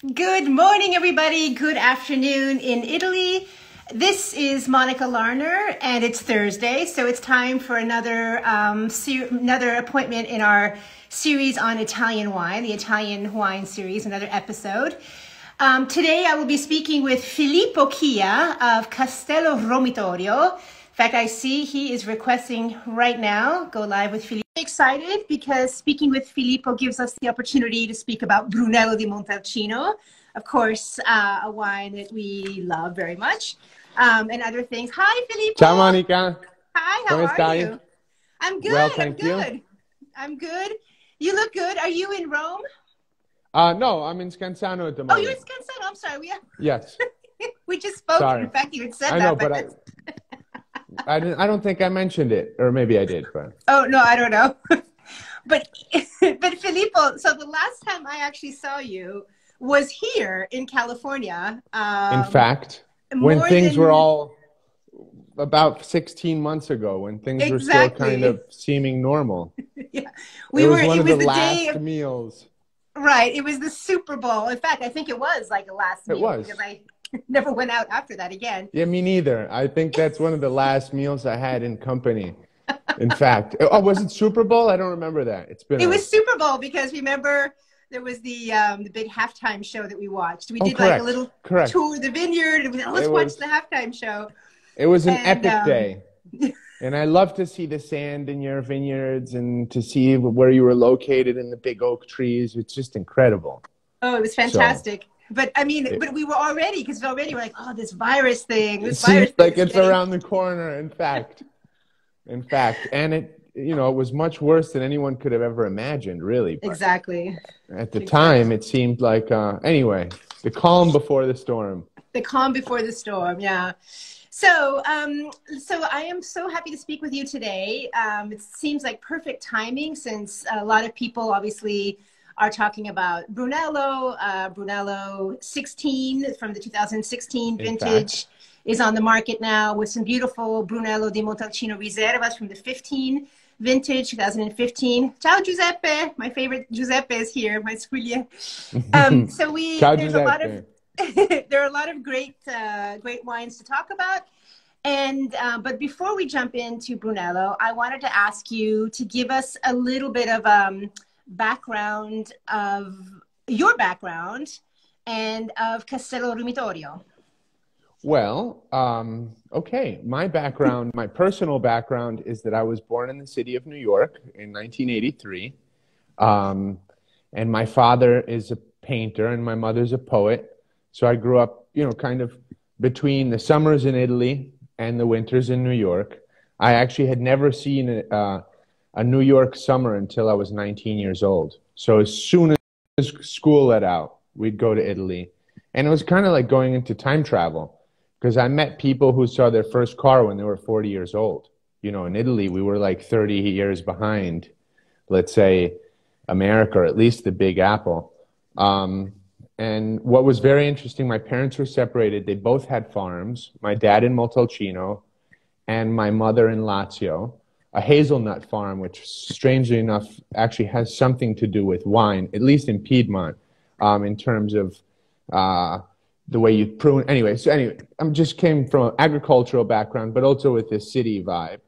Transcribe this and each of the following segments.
Good morning, everybody. Good afternoon in Italy. This is Monica Larner, and it's Thursday, so it's time for another um, another appointment in our series on Italian wine, the Italian wine series, another episode. Um, today, I will be speaking with Filippo Chia of Castello Romitorio. In fact, I see he is requesting right now go live with Filippo excited because speaking with Filippo gives us the opportunity to speak about Brunello di Montalcino, of course, uh, a wine that we love very much, um, and other things. Hi, Filippo. Ciao, Monica. Hi, how Come are stai? you? I'm good. Well, I'm thank you. good. I'm good. You look good. Are you in Rome? Uh, no, I'm in Scansano at the Oh, you're in Scansano. I'm sorry. We Yes, we just spoke. Sorry. In fact, you had said I that. know, but I, that's- I didn't. I don't think I mentioned it, or maybe I did. But Oh no, I don't know. but but Filippo, so the last time I actually saw you was here in California. Um, in fact, when things than- were all about 16 months ago, when things were still kind of seeming normal, yeah, we it were. was one it of was the, the, last. Of, meals. right. It was the Super Bowl. In fact, I think it was like a last It meal was. because I never went out after that again. Yeah, me neither. I think that's one of the last meals I had in company. In fact, oh, was it Super Bowl? I don't remember that. It's been. It a- was Super Bowl because remember there was the um, the big halftime show that we watched. We Oh, did like a little correct. tour of the vineyard. And we said, let's It watch was- the halftime show. It was an And, epic um, day. and I love to see the sand in your vineyards and to see where you were located in the big oak trees. It's just incredible. Oh, it was fantastic. But I mean, It- but we were already because already we're like, oh, this virus thing. It This virus seems like it's getting- around the corner, in fact. In fact. And it, you know, it was much worse than anyone could have ever imagined, really. Exactly. at the Exactly. time, it seemed like, uh, anyway, the calm before the storm. The calm before the storm. Yeah. So, um, so I am so happy to speak with you today. Um, it seems like perfect timing since a lot of people obviously are talking about Brunello. Uh, Brunello 16 from the 2016 In vintage is on the market now with some beautiful Brunello di Montalcino Riservas from the 15 vintage 2015. Ciao Giuseppe, my favorite Giuseppe is here, my squiglia. Um, so we Ciao, there's a lot of there are a lot of great uh, great wines to talk about. And uh, but before we jump into Brunello, I wanted to ask you to give us a little bit of um, background of your background and of Castello Romitorio. Well, um, okay. My background, my personal background is that I was born in the city of New York in 1983. Um, and my father is a painter and my mother's a poet. So I grew up, you know, kind of between the summers in Italy and the winters in New York. I actually had never seen a, uh, a New York summer until I was 19 years old. So as soon as school let out, we'd go to Italy. And it was kind of like going into time travel because I met people who saw their first car when they were 40 years old. You know, in Italy, we were like 30 years behind, let's say, America, or at least the Big Apple. Um, and what was very interesting, my parents were separated. They both had farms. My dad in Montalcino, and my mother in Lazio, a hazelnut farm, which strangely enough actually has something to do with wine, at least in Piedmont, um, in terms of uh, the way you prune. Anyway, so anyway, I'm just came from an agricultural background, but also with this city vibe.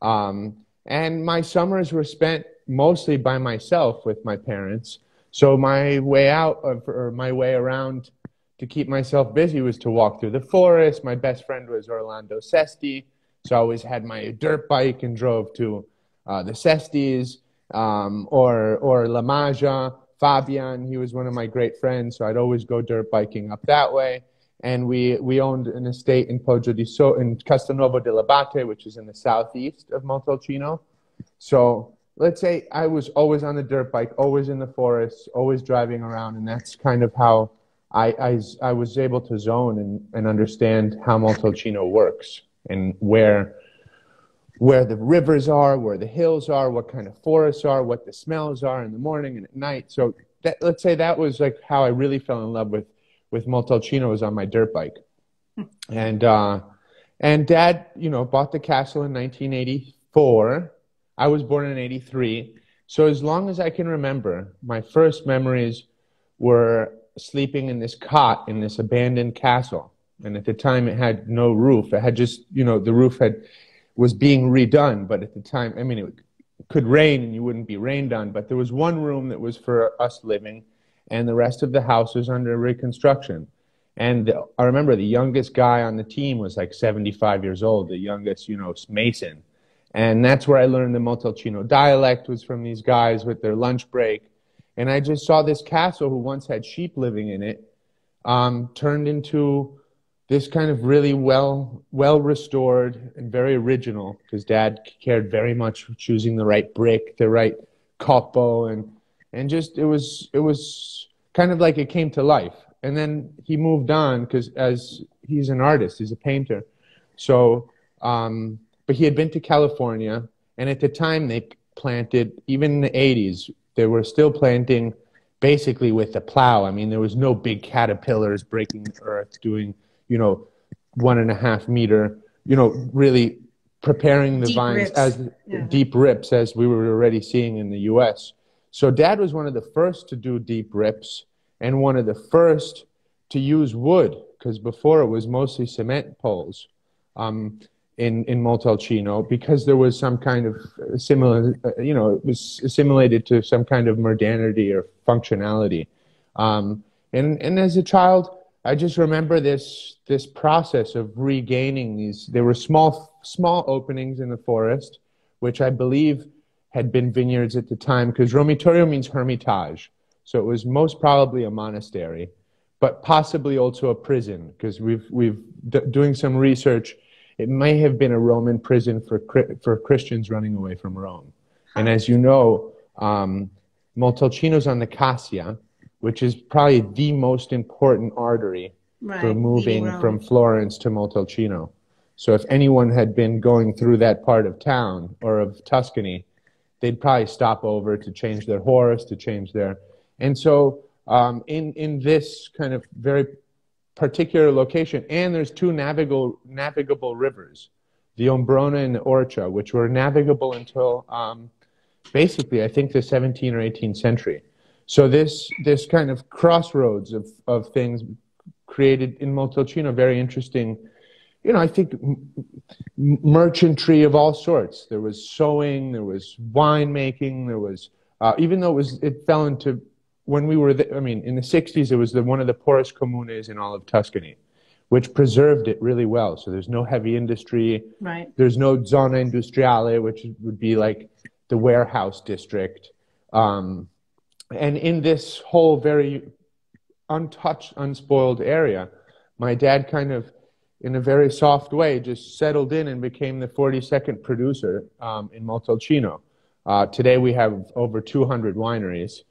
Um, and my summers were spent mostly by myself with my parents. So my way out of, or my way around to keep myself busy was to walk through the forest. My best friend was Orlando Sesti. So I always had my dirt bike and drove to uh, the Sestis um, or, or La Magia. Fabian, he was one of my great friends. So I'd always go dirt biking up that way. And we, we owned an estate in Poggio di So in Castelnuovo dell'Abate, which is in the southeast of Montalcino. So let's say I was always on the dirt bike, always in the forest, always driving around, and that's kind of how I, I, I was able to zone and, and understand how Montalcino works and where where the rivers are, where the hills are, what kind of forests are, what the smells are in the morning and at night. So that, let's say that was like how I really fell in love with with Montalcino was on my dirt bike, and uh, and Dad, you know, bought the castle in 1984. I was born in '83, so as long as I can remember, my first memories were sleeping in this cot in this abandoned castle. And at the time, it had no roof. It had just, you know, the roof had was being redone. But at the time, I mean, it could rain and you wouldn't be rained on. But there was one room that was for us living, and the rest of the house was under reconstruction. And I remember the youngest guy on the team was like 75 years old, the youngest, you know, Mason. And that's where I learned the Montalcino dialect was from these guys with their lunch break. And I just saw this castle who once had sheep living in it um, turned into this kind of really well well restored and very original because dad cared very much for choosing the right brick the right capo and and just it was it was kind of like it came to life. And then he moved on because as he's an artist he's a painter. So um, but he had been to california and at the time they planted even in the 80s they were still planting basically with the plow. I mean there was no big caterpillars breaking the earth doing you know, one and a half meter, you know, really preparing the Deep vines rips. as Yeah. deep rips as we were already seeing in the US. So dad was one of the first to do deep rips and one of the first to use wood because before it was mostly cement poles um, in, in Montalcino because there was some kind of similar, uh, you know, it was assimilated to some kind of modernity or functionality. Um, and, and as a child, I just remember this this process of regaining these. There were small small openings in the forest, which I believe had been vineyards at the time, because Romitorio means hermitage, so it was most probably a monastery, but possibly also a prison, because we've we've d- doing some research. It may have been a Roman prison for for Christians running away from Rome, and as you know, um, Montalcino's on the Cassia, which is probably the most important artery Right. for moving from Florence to Montalcino. So if anyone had been going through that part of town or of Tuscany, they'd probably stop over to change their horse, to change their. And so um, in in this kind of very particular location, and there's two navigable navigable rivers, the Ombrone and the Orcia, which were navigable until um, basically I think the 17th or 18th century. So this this kind of crossroads of, of things created in Montalcino very interesting. You know, I think merchantry of all sorts. There was sewing, there was winemaking, there was uh, even though it was it fell into when we were the, I mean in the 60s it was the, one of the poorest comunes in all of Tuscany, which preserved it really well. So there's no heavy industry. Right. There's no zona industriale, which would be like the warehouse district. Um, and in this whole very untouched, unspoiled area, my dad kind of, in a very soft way, just settled in and became the 42nd producer um, in Montalcino. Uh, today we have over 200 wineries,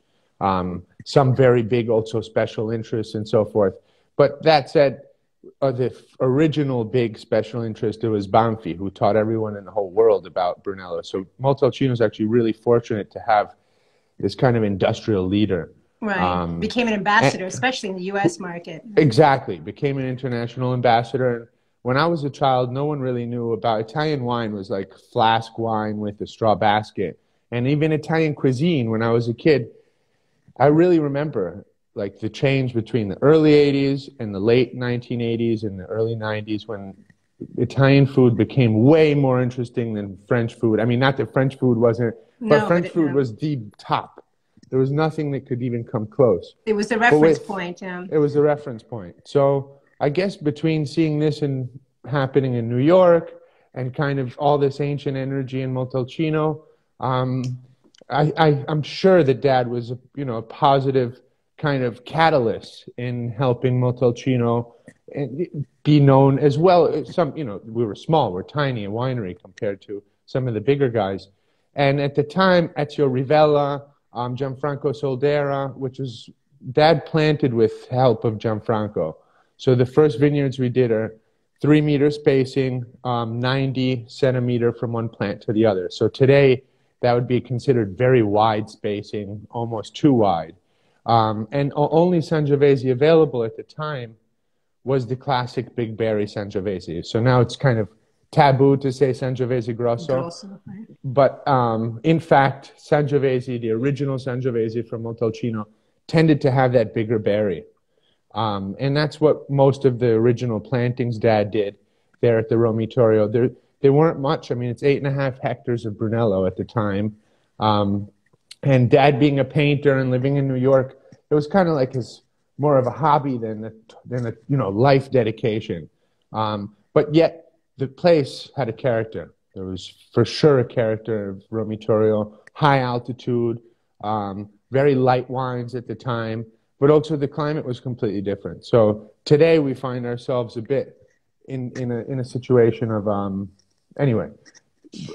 um, some very big, also special interests and so forth. But that said, uh, the original big special interest it was Banfi, who taught everyone in the whole world about Brunello. So Montalcino is actually really fortunate to have this kind of industrial leader. Right. Um, Became an ambassador, especially in the U.S. market. Exactly, became an international ambassador. When I was a child, no one really knew about Italian wine was like flask wine with a straw basket, and even Italian cuisine. When I was a kid, I really remember like the change between the early 80s and the late 1980s and the early 90s when Italian food became way more interesting than French food. I mean, not that French food wasn't, No, but but French it- food no. was the top. There was nothing that could even come close It was the reference with- point. Yeah. it was a reference point. So I guess between seeing this and happening in New York and kind of all this ancient energy in Montalcino, um, I, I, I'm sure that Dad was, a, you know, a positive kind of catalyst in helping Montalcino and be known as well. Some, you know, we were small, we're tiny, a winery compared to some of the bigger guys. And at the time, Ezio Rivella, um, Gianfranco Soldera, which was dad planted with help of Gianfranco. So the first vineyards we did are three meter spacing, um, 90 centimeter from one plant to the other. So today that would be considered very wide spacing, almost too wide. Um, and only Sangiovese available at the time was the classic big berry Sangiovese. So now it's kind of taboo to say Sangiovese Grosso. Right. But um, in fact, Sangiovese, the original Sangiovese from Montalcino, tended to have that bigger berry. Um, and that's what most of the original plantings dad did there at the Romitorio. There, they weren't much. I mean, it's eight and a half hectares of Brunello at the time. Um, and dad being a painter and living in New York, it was kind of like his more of a hobby than a, than a you know life dedication. Um, but yet the place had a character. There was for sure a character of Romitorio, high altitude, um, very light wines at the time, but also the climate was completely different. So today we find ourselves a bit in, in, a, in a situation of, um, anyway.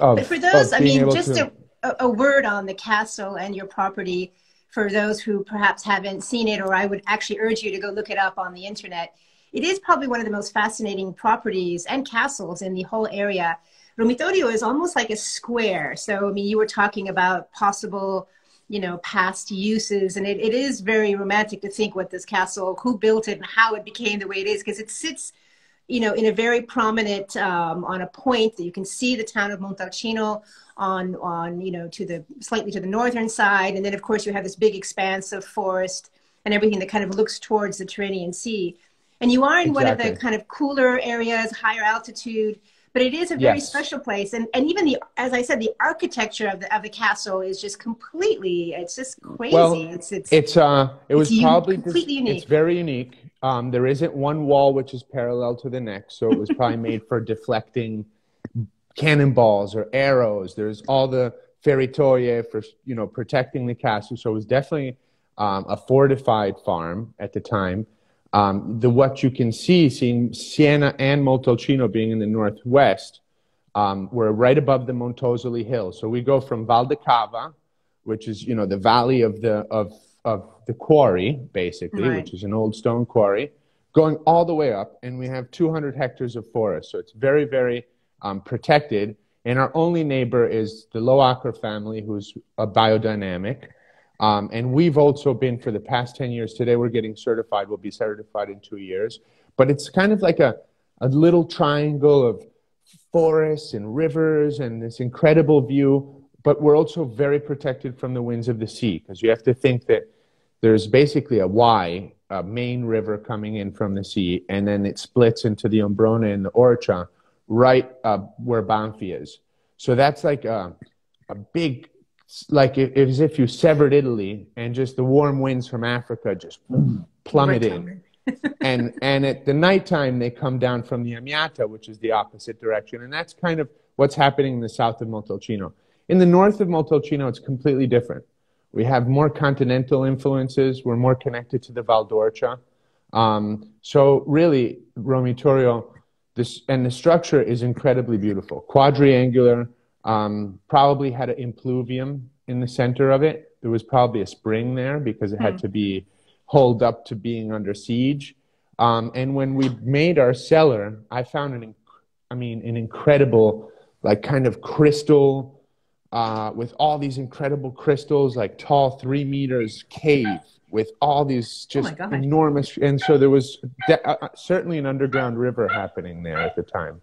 Of, but for those, I mean, just to, a, a word on the castle and your property for those who perhaps haven't seen it, or I would actually urge you to go look it up on the internet. It is probably one of the most fascinating properties and castles in the whole area. Romitorio is almost like a square. So, I mean, you were talking about possible, you know, past uses, and it, it is very romantic to think what this castle, who built it, and how it became the way it is, because it sits you know, in a very prominent, um, on a point that you can see the town of Montalcino on, on, you know, to the, slightly to the northern side. And then of course you have this big expanse of forest and everything that kind of looks towards the Tyrrhenian Sea. And you are in exactly. one of the kind of cooler areas, higher altitude, but it is a very yes. special place. And, and even the, as I said, the architecture of the, of the castle is just completely, it's just crazy. Well, it's, it's, it's uh, it was probably, completely unique. It's very unique. Um, there isn't one wall which is parallel to the next, so it was probably made for deflecting cannonballs or arrows. There's all the feritoie for you know protecting the castle. So it was definitely um, a fortified farm at the time. Um, the what you can see, seeing Siena and Montalcino being in the northwest, um, we're right above the Montosoli Hill. So we go from Val di Cava, which is you know the valley of the of of the quarry, basically, right. which is an old stone quarry, going all the way up, and we have 200 hectares of forest. So it's very, very um, protected. And our only neighbor is the Loacker family, who's a biodynamic. Um, and we've also been for the past 10 years. Today we're getting certified. We'll be certified in two years. But it's kind of like a, a little triangle of forests and rivers and this incredible view but we're also very protected from the winds of the sea because you have to think that there's basically a Y, a main river coming in from the sea, and then it splits into the Ombrone and the Orcia right uh, where Banfi is. So that's like a, a big, like if, as if you severed Italy and just the warm winds from Africa just plummeting. and and at the nighttime they come down from the Amiata, which is the opposite direction, and that's kind of what's happening in the south of Montalcino. In the north of Montalcino, it's completely different. We have more continental influences. We're more connected to the Val d'Orcia. Um, so really, Romitorio, this, and the structure is incredibly beautiful. Quadriangular, um, probably had an impluvium in the center of it. There was probably a spring there because it had hmm. to be holed up to being under siege. Um, and when we made our cellar, I found an, I mean, an incredible, like kind of crystal uh, with all these incredible crystals, like tall three meters cave with all these oh just oh enormous. And so there was de- uh, uh, certainly an underground river happening there at the time.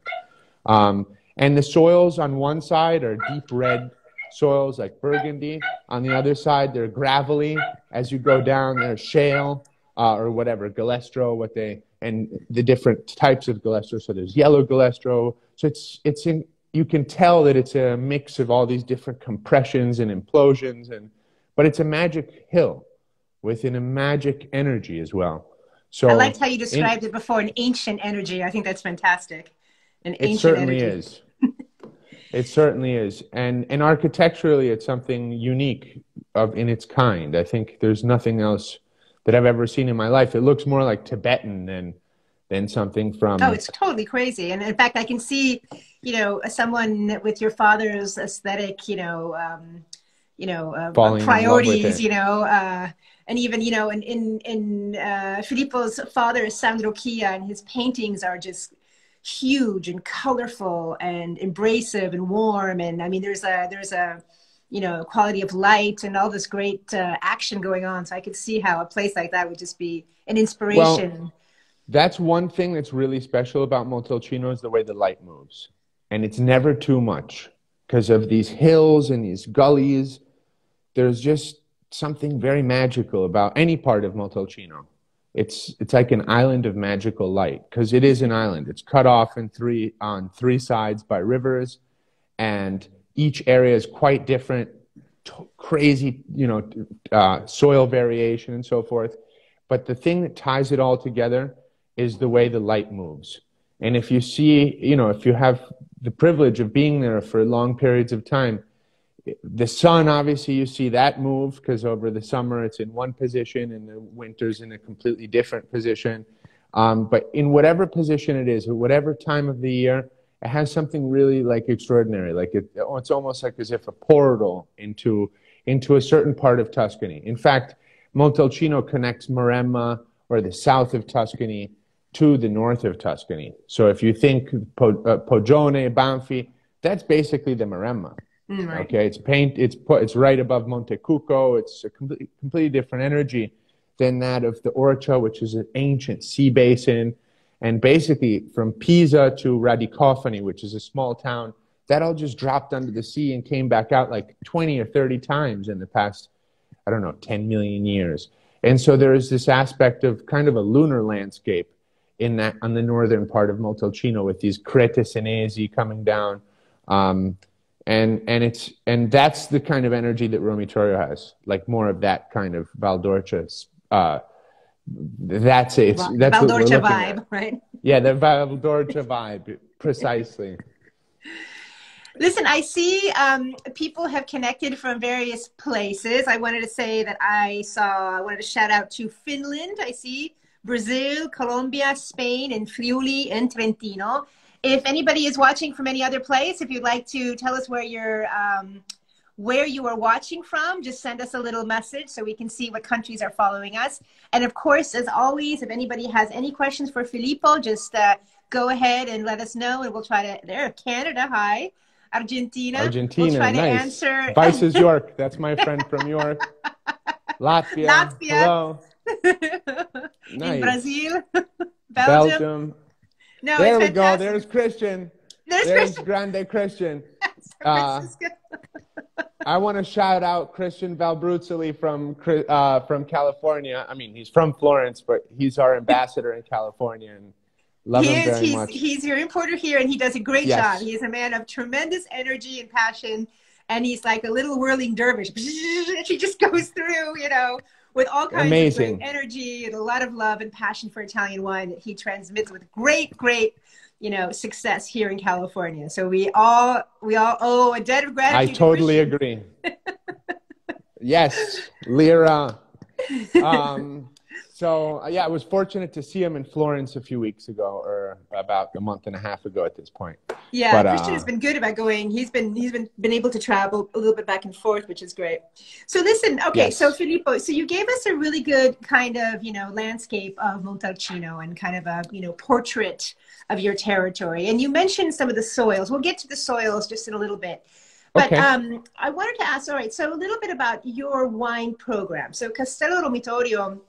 Um, and the soils on one side are deep red soils like burgundy. On the other side, they're gravelly. As you go down, they're shale uh, or whatever, galestro, what they, and the different types of galestro. So there's yellow galestro. So it's, it's in, you can tell that it's a mix of all these different compressions and implosions and but it's a magic hill within a magic energy as well. So i liked how you described in, it before an ancient energy. I think that's fantastic. An it ancient certainly energy. is. It certainly is. And and architecturally it's something unique of in its kind. I think there's nothing else that i've ever seen in my life. It looks more like tibetan than than something from oh it's totally crazy. And in fact i can see you know someone with your father's aesthetic you know um you know uh, priorities you know uh and even you know in in in uh, Filippo's father Sandro Chia and his paintings are just huge and colorful and embracive and warm. And I mean there's a there's a you know quality of light and all this great uh, action going on. So I could see how a place like that would just be an inspiration. Well, that's one thing that's really special about Montalcino is the way the light moves. And it's never too much because of these hills and these gullies. There's just something very magical about any part of Montalcino. it's it's like an island of magical light because it is an island. It's cut off in three on three sides by rivers, and each area is quite different. Crazy, you know, uh, soil variation and so forth. But the thing that ties it all together is the way the light moves. And if you see, you know, if you have the privilege of being there for long periods of time, the sun obviously you see that move because over the summer it's in one position and the winter's in a completely different position. Um, but in whatever position it is or whatever time of the year it has something really like extraordinary. Like it, it's almost like as if a portal into into a certain part of tuscany. In fact montalcino connects maremma or the south of tuscany to the north of tuscany so if you think po, uh, Poggione banfi that's basically the maremma Mm, right. Okay, it's paint. It's put. It's right above Monte Cucco. It's a completely, completely different energy than that of the Orcia, which is an ancient sea basin, and basically from Pisa to Radicofani, which is a small town, that all just dropped under the sea and came back out like 20 or 30 times in the past, I don't know, 10 million years. And so there is this aspect of kind of a lunar landscape in that on the northern part of Montalcino with these crete senesi coming down. Um, and and it's and that's the kind of energy that Romitorio has, like more of that kind of Valdorcia. Uh, that's it. It's, that's Valdorcia vibe, at. right? Yeah, the Valdorcia vibe, precisely. Listen, I see um, people have connected from various places. I wanted to say that I saw, I wanted to shout out to Finland. I see Brazil, Colombia, Spain, and Friuli and Trentino. If anybody is watching from any other place, if you'd like to tell us where you're, um, where you are watching from, just send us a little message so we can see what countries are following us. And of course, as always, if anybody has any questions for Filippo, just uh, go ahead and let us know, and we'll try to. There, Canada, hi. Argentina. Argentina, we'll try nice. to answer. Vice is York. That's my friend from York. Latvia. Latvia. Hello. nice. In Brazil. Belgium. Belgium. No, there we go. There's Christian. There's, There's Christian. Grande Christian. Uh, I want to shout out Christian Valbruzzi from uh, from California. I mean, he's from Florence, but he's our ambassador in California, and love he him is, very he's, much. He's your importer here, and he does a great yes. job. He is a man of tremendous energy and passion, and he's like a little whirling dervish. he just goes through, you know, with all kinds Amazing. of great energy and a lot of love and passion for Italian wine that he transmits with great, great, you know, success here in California. So we all we all owe a debt of gratitude. I totally agree. yes, Lyra. Um, so uh, yeah, I was fortunate to see him in Florence a few weeks ago, or about a month and a half ago at this point. Yeah, but, Christian uh, has been good about going. He's been he's been been able to travel a little bit back and forth, which is great. So listen, okay, yes. so Filippo, so you gave us a really good kind of you know landscape of Montalcino and kind of a you know portrait of your territory, and you mentioned some of the soils. We'll get to the soils just in a little bit. But okay. um, I wanted to ask, all right, so a little bit about your wine program. So Castello Romitorio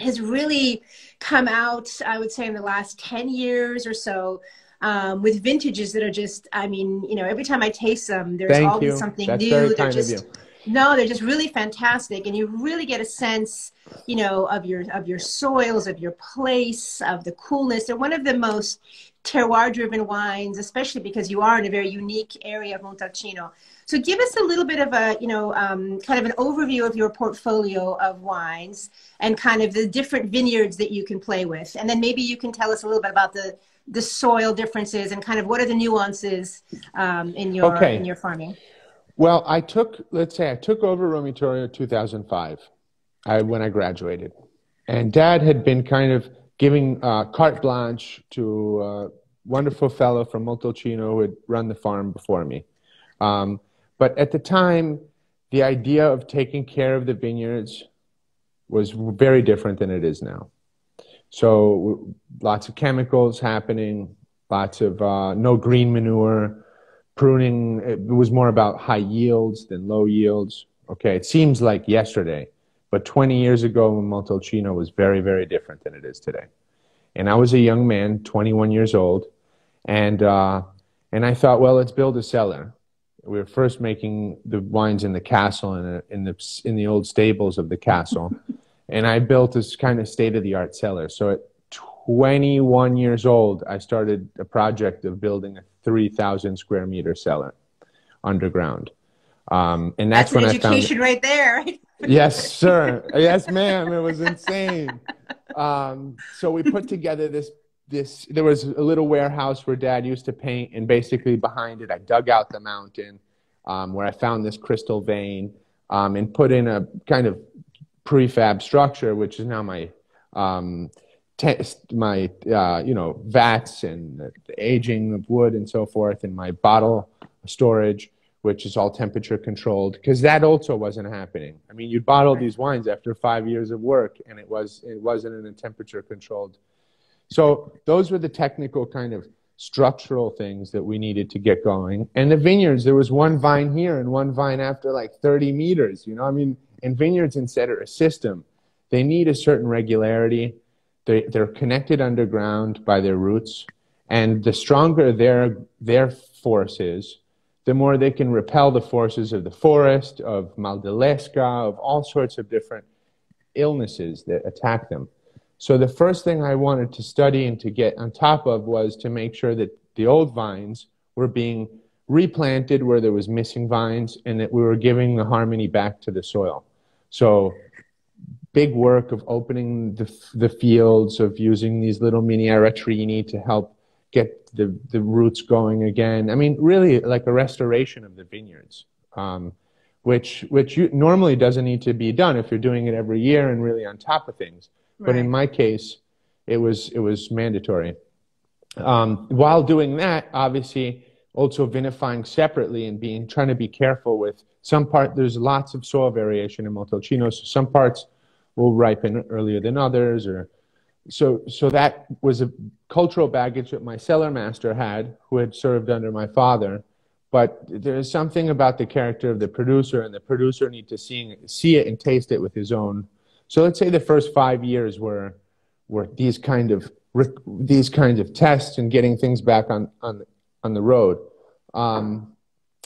has really come out, I would say, in the last 10 years or so. Um, with vintages that are just, I mean, you know, every time I taste them, there's Thank always you. something That's new. They're just, no, they're just really fantastic, and you really get a sense, you know, of your of your soils, of your place, of the coolness. They're one of the most terroir-driven wines, especially because you are in a very unique area of Montalcino. So give us a little bit of a, you know, um, kind of an overview of your portfolio of wines and kind of the different vineyards that you can play with. And then maybe you can tell us a little bit about the, the soil differences and kind of what are the nuances um, in your okay. in your farming. Well, I took, let's say I took over Romitorio 2005 I, when I graduated. And dad had been kind of giving uh, carte blanche to a wonderful fellow from Montalcino who had run the farm before me. Um, but at the time, the idea of taking care of the vineyards was very different than it is now. So lots of chemicals happening, lots of uh, no green manure, pruning. It was more about high yields than low yields. Okay, it seems like yesterday, but 20 years ago, Montalcino was very, very different than it is today. And I was a young man, 21 years old, and uh, and I thought, well, let's build a cellar we were first making the wines in the castle in, the in the old stables of the castle, and I built this kind of state of the art cellar. So at 21 years old, I started a project of building a 3,000 square meter cellar underground. Um, and that's, that's when I found education right there. yes, sir. Yes, ma'am. It was insane. Um, so we put together this this. There was a little warehouse where Dad used to paint, and basically behind it, I dug out the mountain um, where I found this crystal vein um, and put in a kind of prefab structure, which is now my um, test my uh, you know vats and the aging of wood and so forth, and my bottle storage which is all temperature controlled, because that also wasn't happening. I mean, you'd bottle these wines after five years of work, and it was it wasn't in a temperature controlled. So those were the technical kind of structural things that we needed to get going. And the vineyards, there was one vine here and one vine after like 30 meters. You know, I mean, and vineyards instead are a system. They need a certain regularity. They, they're connected underground by their roots, and the stronger their their force is, the more they can repel the forces of the forest, of mal dell'esca, of all sorts of different illnesses that attack them. So the first thing I wanted to study and to get on top of was to make sure that the old vines were being replanted where there was missing vines and that we were giving the harmony back to the soil. So big work of opening the, the fields, of using these little mini aratrini to help get the, the roots going again. I mean, really like a restoration of the vineyards, um, which, which you, normally doesn't need to be done if you're doing it every year and really on top of things. Right. But in my case, it was, it was mandatory. Um, while doing that, obviously, also vinifying separately and being trying to be careful with some part. There's lots of soil variation in Montalcino, so some parts will ripen earlier than others, or so so that was a cultural baggage that my cellar master had, who had served under my father. But there's something about the character of the producer, and the producer need to see, see it and taste it with his own. So let's say the first five years were were these kind of these kinds of tests and getting things back on on on the road. Um,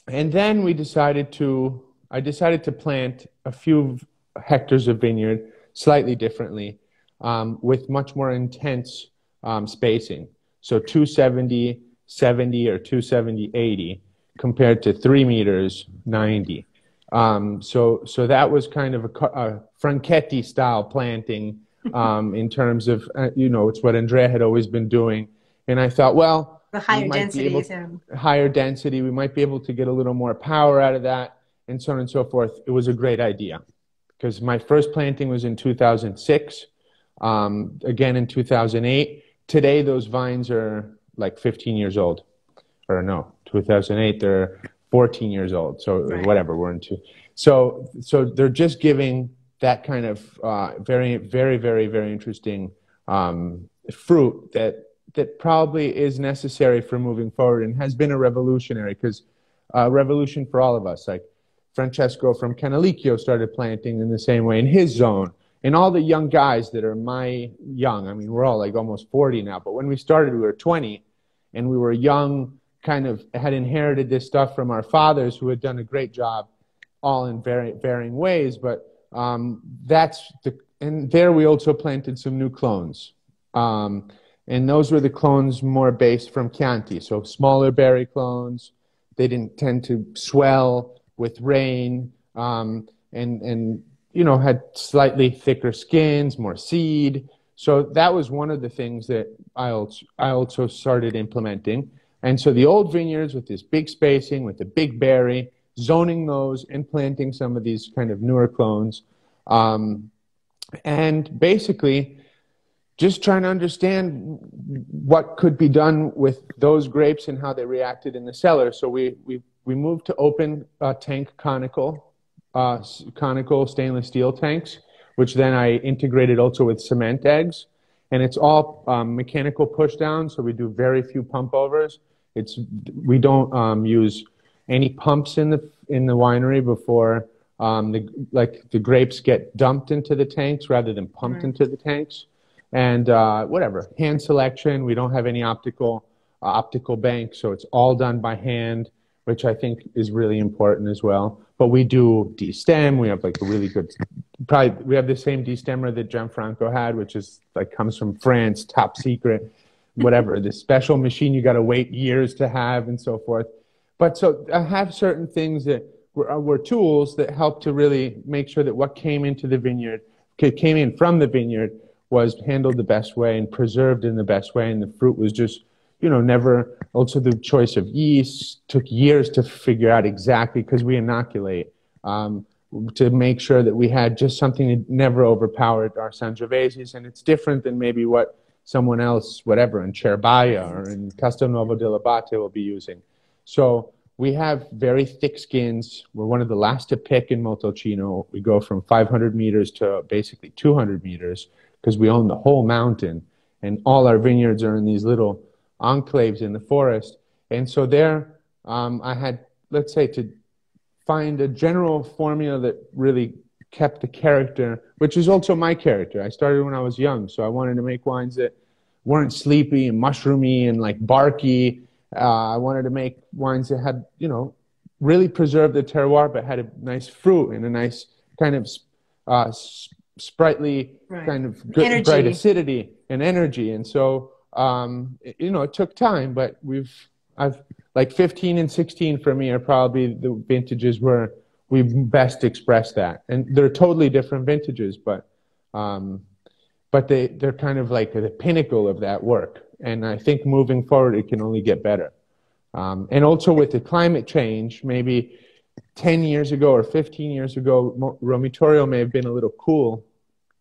and then we decided to I decided to plant a few hectares of vineyard slightly differently um, with much more intense um, spacing. So 270, 70, or 270, 80 compared to three meters, 90. Um, so, so that was kind of a, a Franchetti style planting um, in terms of, uh, you know, it's what Andrea had always been doing. And I thought, well, the higher density, higher density, we might be able to get a little more power out of that, and so on and so forth. It was a great idea because my first planting was in 2006 um, again in 2008. Today, those vines are like 15 years old. Or no, 2008, they're 14 years old. So right. whatever, we're into. So, so they're just giving that kind of uh, very, very, very, very interesting um, fruit that that probably is necessary for moving forward and has been a revolutionary because uh, revolution for all of us. Like Francesco from Canalicchio started planting in the same way in his zone and all the young guys that are my young, I mean, we're all like almost 40 now, but when we started, we were 20 and we were young, kind of had inherited this stuff from our fathers who had done a great job, all in very, varying ways. But um, that's the, and there we also planted some new clones. Um, and those were the clones more based from Chianti, so smaller berry clones. They didn't tend to swell with rain. Um, and, and you know, had slightly thicker skins, more seed. So that was one of the things that I also, I also started implementing. And so the old vineyards with this big spacing, with the big berry, zoning those and planting some of these kind of newer clones. Um, and basically, just trying to understand what could be done with those grapes and how they reacted in the cellar. So we, we, we moved to open uh, tank conical uh, conical stainless steel tanks, which then I integrated also with cement eggs. And it's all um, mechanical push down, so we do very few pump overs. It's, we don't um, use any pumps in the, in the winery before um, the, like the grapes get dumped into the tanks rather than pumped right. into the tanks. And uh, whatever, hand selection, we don't have any optical, uh, optical bank, so it's all done by hand, which I think is really important as well but we do destem. We have like a really good probably we have the same destemmer that Gianfranco had, which is like comes from France, top secret, whatever. this special machine you got to wait years to have, and so forth. But so I have certain things that were, uh, were tools that help to really make sure that what came into the vineyard, came in from the vineyard, was handled the best way and preserved in the best way, and the fruit was just you know, never, also the choice of yeast took years to figure out exactly because we inoculate um, to make sure that we had just something that never overpowered our Sangioveses. And it's different than maybe what someone else, whatever, in Cerbaia or in Castelnuovo dell'Abate will be using. So we have very thick skins. We're one of the last to pick in Montalcino. We go from 500 meters to basically 200 meters because we own the whole mountain. And all our vineyards are in these little enclaves in the forest. And so there, um, I had, let's say, to find a general formula that really kept the character, which is also my character. I started when I was young, so I wanted to make wines that weren't sleepy and mushroomy and like barky. Uh, I wanted to make wines that had, you know, really preserved the terroir, but had a nice fruit and a nice kind of uh, sprightly, right. kind of good, bright acidity and energy. And so um, you know, it took time, but we've, I've, like 15 and 16 for me are probably the vintages where we've best express that. And they're totally different vintages, but, um, but they, they're kind of like the pinnacle of that work. And I think moving forward, it can only get better. Um, and also with the climate change, maybe 10 years ago or 15 years ago, Romitorio may have been a little cool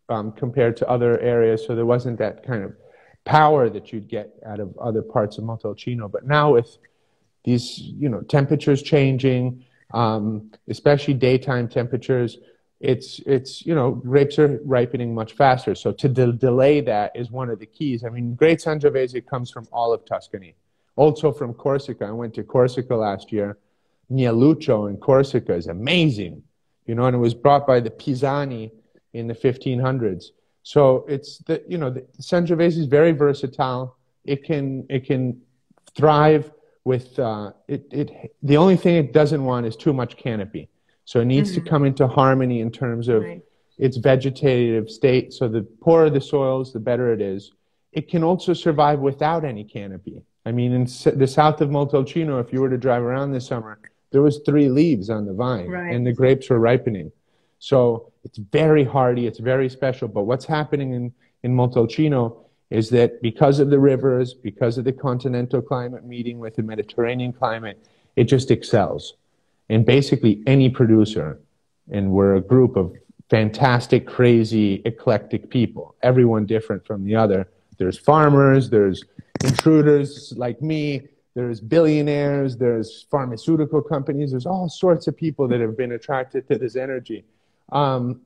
um, compared to other areas. So there wasn't that kind of power that you'd get out of other parts of Montalcino. But now with these, you know, temperatures changing, um, especially daytime temperatures, it's it's you know grapes are ripening much faster. So to de- delay that is one of the keys. I mean, great Sangiovese comes from all of Tuscany, also from Corsica. I went to Corsica last year. Nielluccio in Corsica is amazing, you know, and it was brought by the Pisani in the 1500s. So it's the you know the Sangiovese is very versatile. It can it can thrive with uh, it. It the only thing it doesn't want is too much canopy. So it needs mm-hmm. to come into harmony in terms of right. its vegetative state. So the poorer the soils, the better it is. It can also survive without any canopy. I mean, in the south of Montalcino, if you were to drive around this summer, there was three leaves on the vine, right. and the grapes were ripening. So it's very hardy, it's very special. But what's happening in, in Montalcino is that because of the rivers, because of the continental climate meeting with the Mediterranean climate, it just excels. And basically, any producer, and we're a group of fantastic, crazy, eclectic people, everyone different from the other. There's farmers, there's intruders like me, there's billionaires, there's pharmaceutical companies, there's all sorts of people that have been attracted to this energy. Um,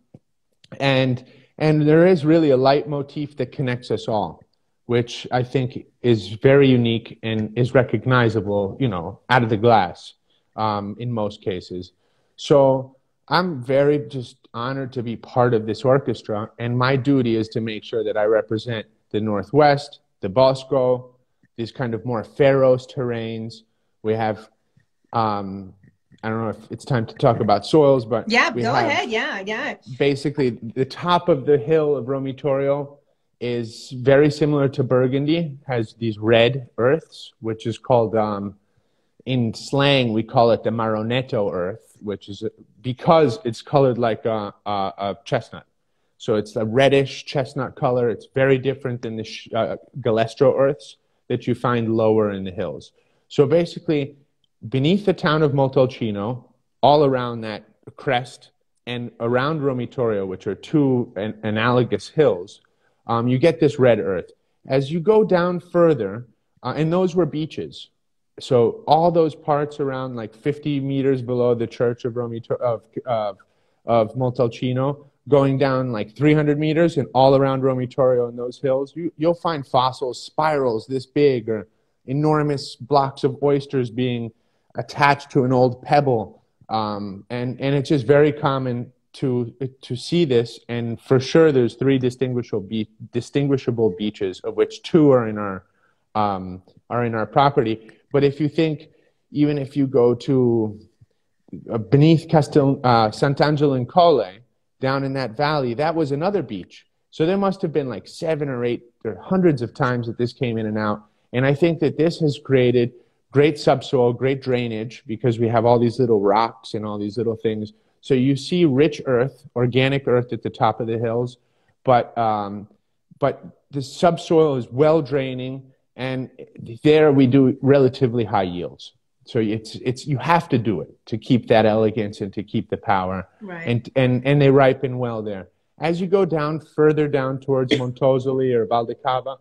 and, and there is really a leitmotif that connects us all, which I think is very unique and is recognizable, you know, out of the glass um, in most cases. So I'm very just honored to be part of this orchestra, and my duty is to make sure that I represent the Northwest, the Bosco, these kind of more Pharos terrains. We have um, I don't know if it's time to talk about soils, but yeah, go ahead. Yeah, yeah. Basically, the top of the hill of Romitorio is very similar to Burgundy. Has these red earths, which is called um, in slang we call it the Maronetto earth, which is because it's colored like a, a, a chestnut. So it's a reddish chestnut color. It's very different than the uh, Galestro earths that you find lower in the hills. So basically, beneath the town of Montalcino, all around that crest, and around Romitorio, which are two an- analogous hills, um, you get this red earth. As you go down further, uh, and those were beaches. So all those parts around like 50 meters below the church of, Romito- of, uh, of Montalcino, going down like 300 meters and all around Romitorio and those hills, you, you'll find fossils, spirals this big, or enormous blocks of oysters being attached to an old pebble. Um, and, and it's just very common to, to see this. And for sure, there's three distinguishable, be- distinguishable beaches, of which two are in our, um, are in our property. But if you think, even if you go to uh, beneath Castel, uh, Sant'Angelo in Colle, down in that valley, that was another beach. So there must have been like seven or eight or hundreds of times that this came in and out. And I think that this has created great subsoil, great drainage because we have all these little rocks and all these little things. So you see rich earth, organic earth at the top of the hills, but um, but the subsoil is well draining, and there we do relatively high yields. So it's it's you have to do it to keep that elegance and to keep the power, right. and and and they ripen well there. As you go down further down towards Montosoli or Valdicava,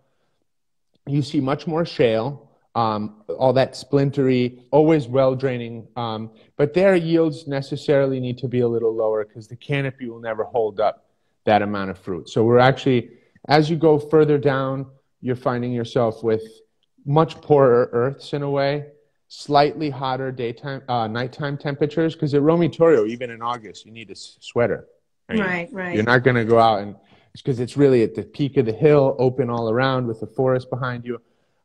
you see much more shale, um, all that splintery, always well draining. Um, but their yields necessarily need to be a little lower because the canopy will never hold up that amount of fruit. So we're actually, as you go further down, you're finding yourself with much poorer earths in a way, slightly hotter daytime, uh, nighttime temperatures. Because at Romitorio, even in August, you need a sweater. I mean, right, right. You're not going to go out and because it's really at the peak of the hill, open all around with the forest behind you.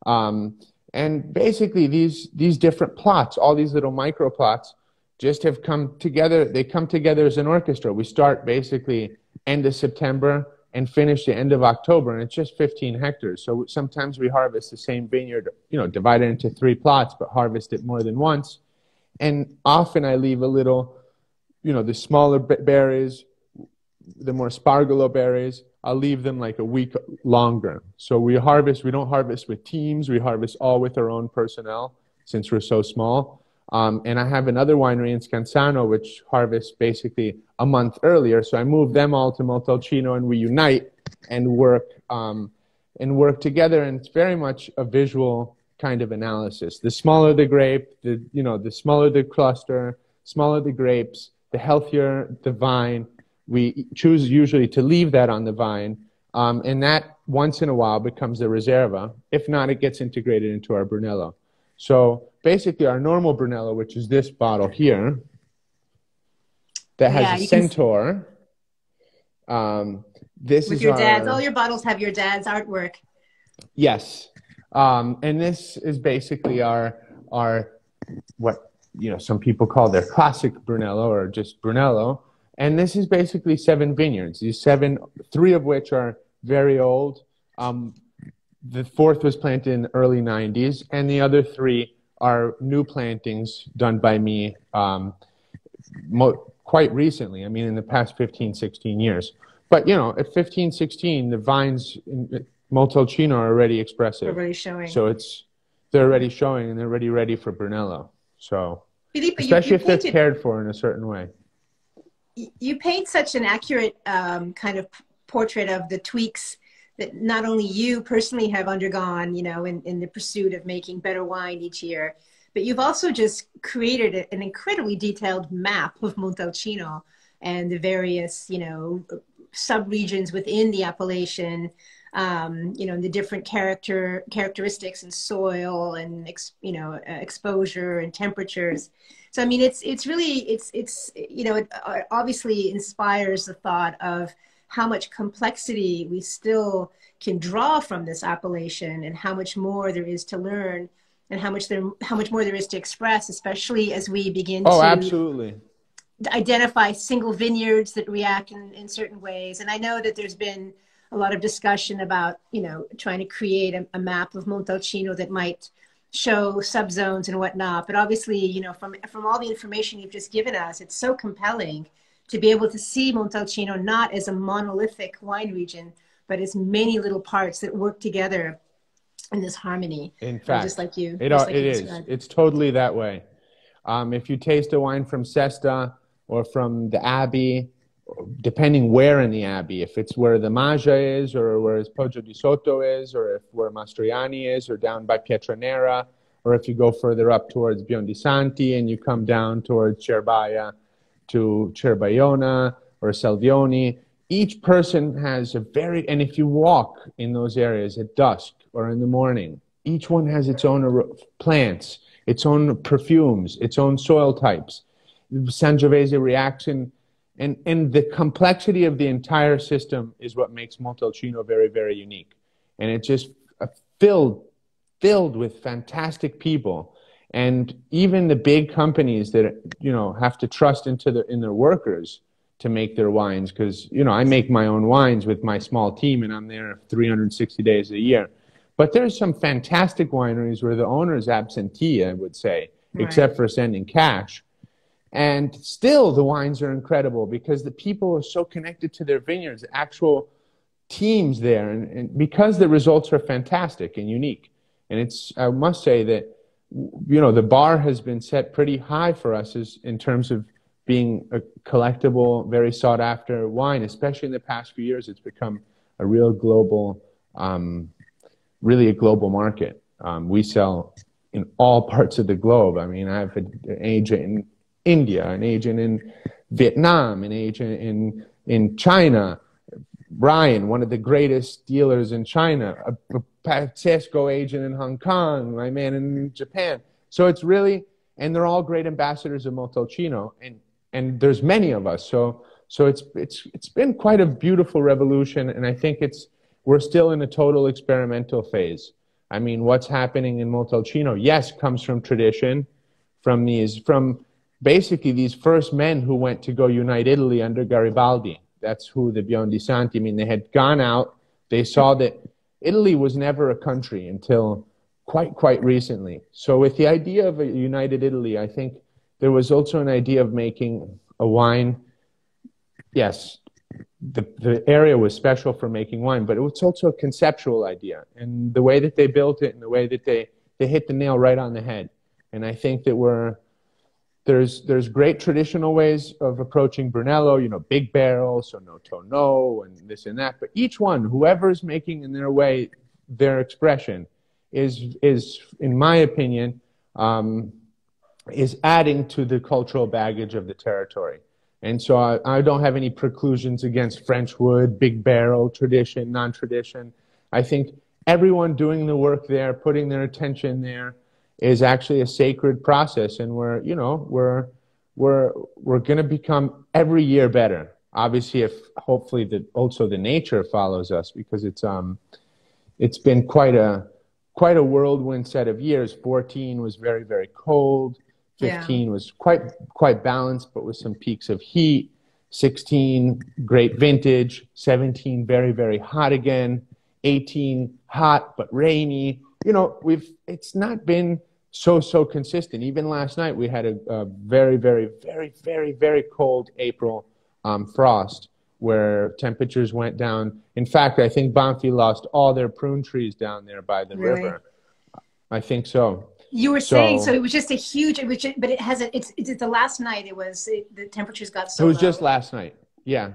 Um, and basically, these these different plots, all these little micro plots, just have come together. They come together as an orchestra. We start basically end of September and finish the end of October, and it's just 15 hectares. So sometimes we harvest the same vineyard, you know, divide it into three plots, but harvest it more than once. And often I leave a little, you know, the smaller berries the more spargolo berries, I'll leave them like a week longer. So we harvest, we don't harvest with teams, we harvest all with our own personnel since we're so small. Um, and I have another winery in Scansano which harvests basically a month earlier. So I move them all to Montalcino and we unite and work um, and work together. And it's very much a visual kind of analysis. The smaller the grape, the you know, the smaller the cluster, smaller the grapes, the healthier the vine, we choose usually to leave that on the vine, um, and that once in a while becomes the reserva. If not, it gets integrated into our Brunello. So basically, our normal Brunello, which is this bottle here, that has yeah, a centaur. Um, this With is your our, dad's. All your bottles have your dad's artwork. Yes, um, and this is basically our our what you know some people call their classic Brunello or just Brunello. And this is basically seven vineyards. These seven, three of which are very old. Um, the fourth was planted in the early 90s, and the other three are new plantings done by me um, mo- quite recently. I mean, in the past 15, 16 years. But, you know, at 15, 16, the vines in Montalcino are already expressive. Already showing. So it's, they're already showing and they're already ready for Brunello. So, especially you, you if they're cared for in a certain way you paint such an accurate um, kind of portrait of the tweaks that not only you personally have undergone, you know, in, in the pursuit of making better wine each year, but you've also just created an incredibly detailed map of Montalcino and the various, you know, sub-regions within the appellation, um, you know, the different character characteristics and soil and, ex, you know, uh, exposure and temperatures. So I mean, it's it's really it's it's you know it uh, obviously inspires the thought of how much complexity we still can draw from this appellation and how much more there is to learn and how much there how much more there is to express, especially as we begin oh, to absolutely identify single vineyards that react in, in certain ways. And I know that there's been a lot of discussion about you know trying to create a, a map of Montalcino that might show subzones and whatnot. But obviously, you know, from from all the information you've just given us, it's so compelling to be able to see Montalcino not as a monolithic wine region, but as many little parts that work together in this harmony. In fact, just like you, it, like it is. Described. It's totally that way. Um, if you taste a wine from Sesta or from the Abbey, depending where in the Abbey, if it's where the Magia is, or where Poggio di Sotto is, or if where Mastrojanni is, or down by Pietranera, or if you go further up towards Biondi Santi and you come down towards Cerbaia to Cerbaiona or Salvioni, each person has a very, and if you walk in those areas at dusk or in the morning, each one has its own plants, its own perfumes, its own soil types. Sangiovese reaction and, and the complexity of the entire system is what makes Montalcino very, very unique. And it's just uh, filled, filled with fantastic people. And even the big companies that, you know, have to trust into the, in their workers, to make their wines because you know I make my own wines with my small team and I'm there 360 days a year. But there's some fantastic wineries where the owner is absentee, I would say, right. except for sending cash. And still, the wines are incredible because the people are so connected to their vineyards, actual teams there, and, and because the results are fantastic and unique. And it's, I must say that, you know, the bar has been set pretty high for us as, in terms of being a collectible, very sought after wine, especially in the past few years. It's become a real global, um, really a global market. Um, we sell in all parts of the globe. I mean, I have an agent India, an agent in Vietnam, an agent in, in China. Brian, one of the greatest dealers in China, a, Pazzesco agent in Hong Kong, my man in Japan. So it's really, and they're all great ambassadors of Montalcino, and and there's many of us. So so it's it's it's been quite a beautiful revolution, and I think it's we're still in a total experimental phase. I mean, what's happening in Montalcino, yes, comes from tradition, from these from basically these first men who went to go unite Italy under Garibaldi. That's who the Biondi Santi. I mean, they had gone out. They saw that Italy was never a country until quite, quite recently. So, with the idea of a united Italy, I think there was also an idea of making a wine. Yes, the, the area was special for making wine, but it was also a conceptual idea. And the way that they built it and the way that they, they hit the nail right on the head. And I think that we're, there's, there's great traditional ways of approaching Brunello, you know, big barrel, so no tonneau and this and that. But each one, whoever's making in their way their expression, is, is in my opinion, um, is adding to the cultural baggage of the territory. And so I, I don't have any preclusions against French wood, big barrel, tradition, non tradition. I think everyone doing the work there, putting their attention there, is actually a sacred process and we're you know we're we're we're going to become every year better. Obviously if hopefully the also the nature follows us because it's um it's been quite a quite a whirlwind set of years. 14 was very very cold. 15 yeah. was quite quite balanced but with some peaks of heat. 16 great vintage. 17 very very hot again. 18 hot but rainy. You know we've it's not been so so consistent. Even last night we had a, a very very very very very cold April um, frost where temperatures went down. In fact, I think Banfi lost all their prune trees down there by the really? river. I think so. You were so, saying so. It was just a huge. It was, just, but it hasn't. It's it's the last night. It was it, the temperatures got so. It was low. just last night. Yeah,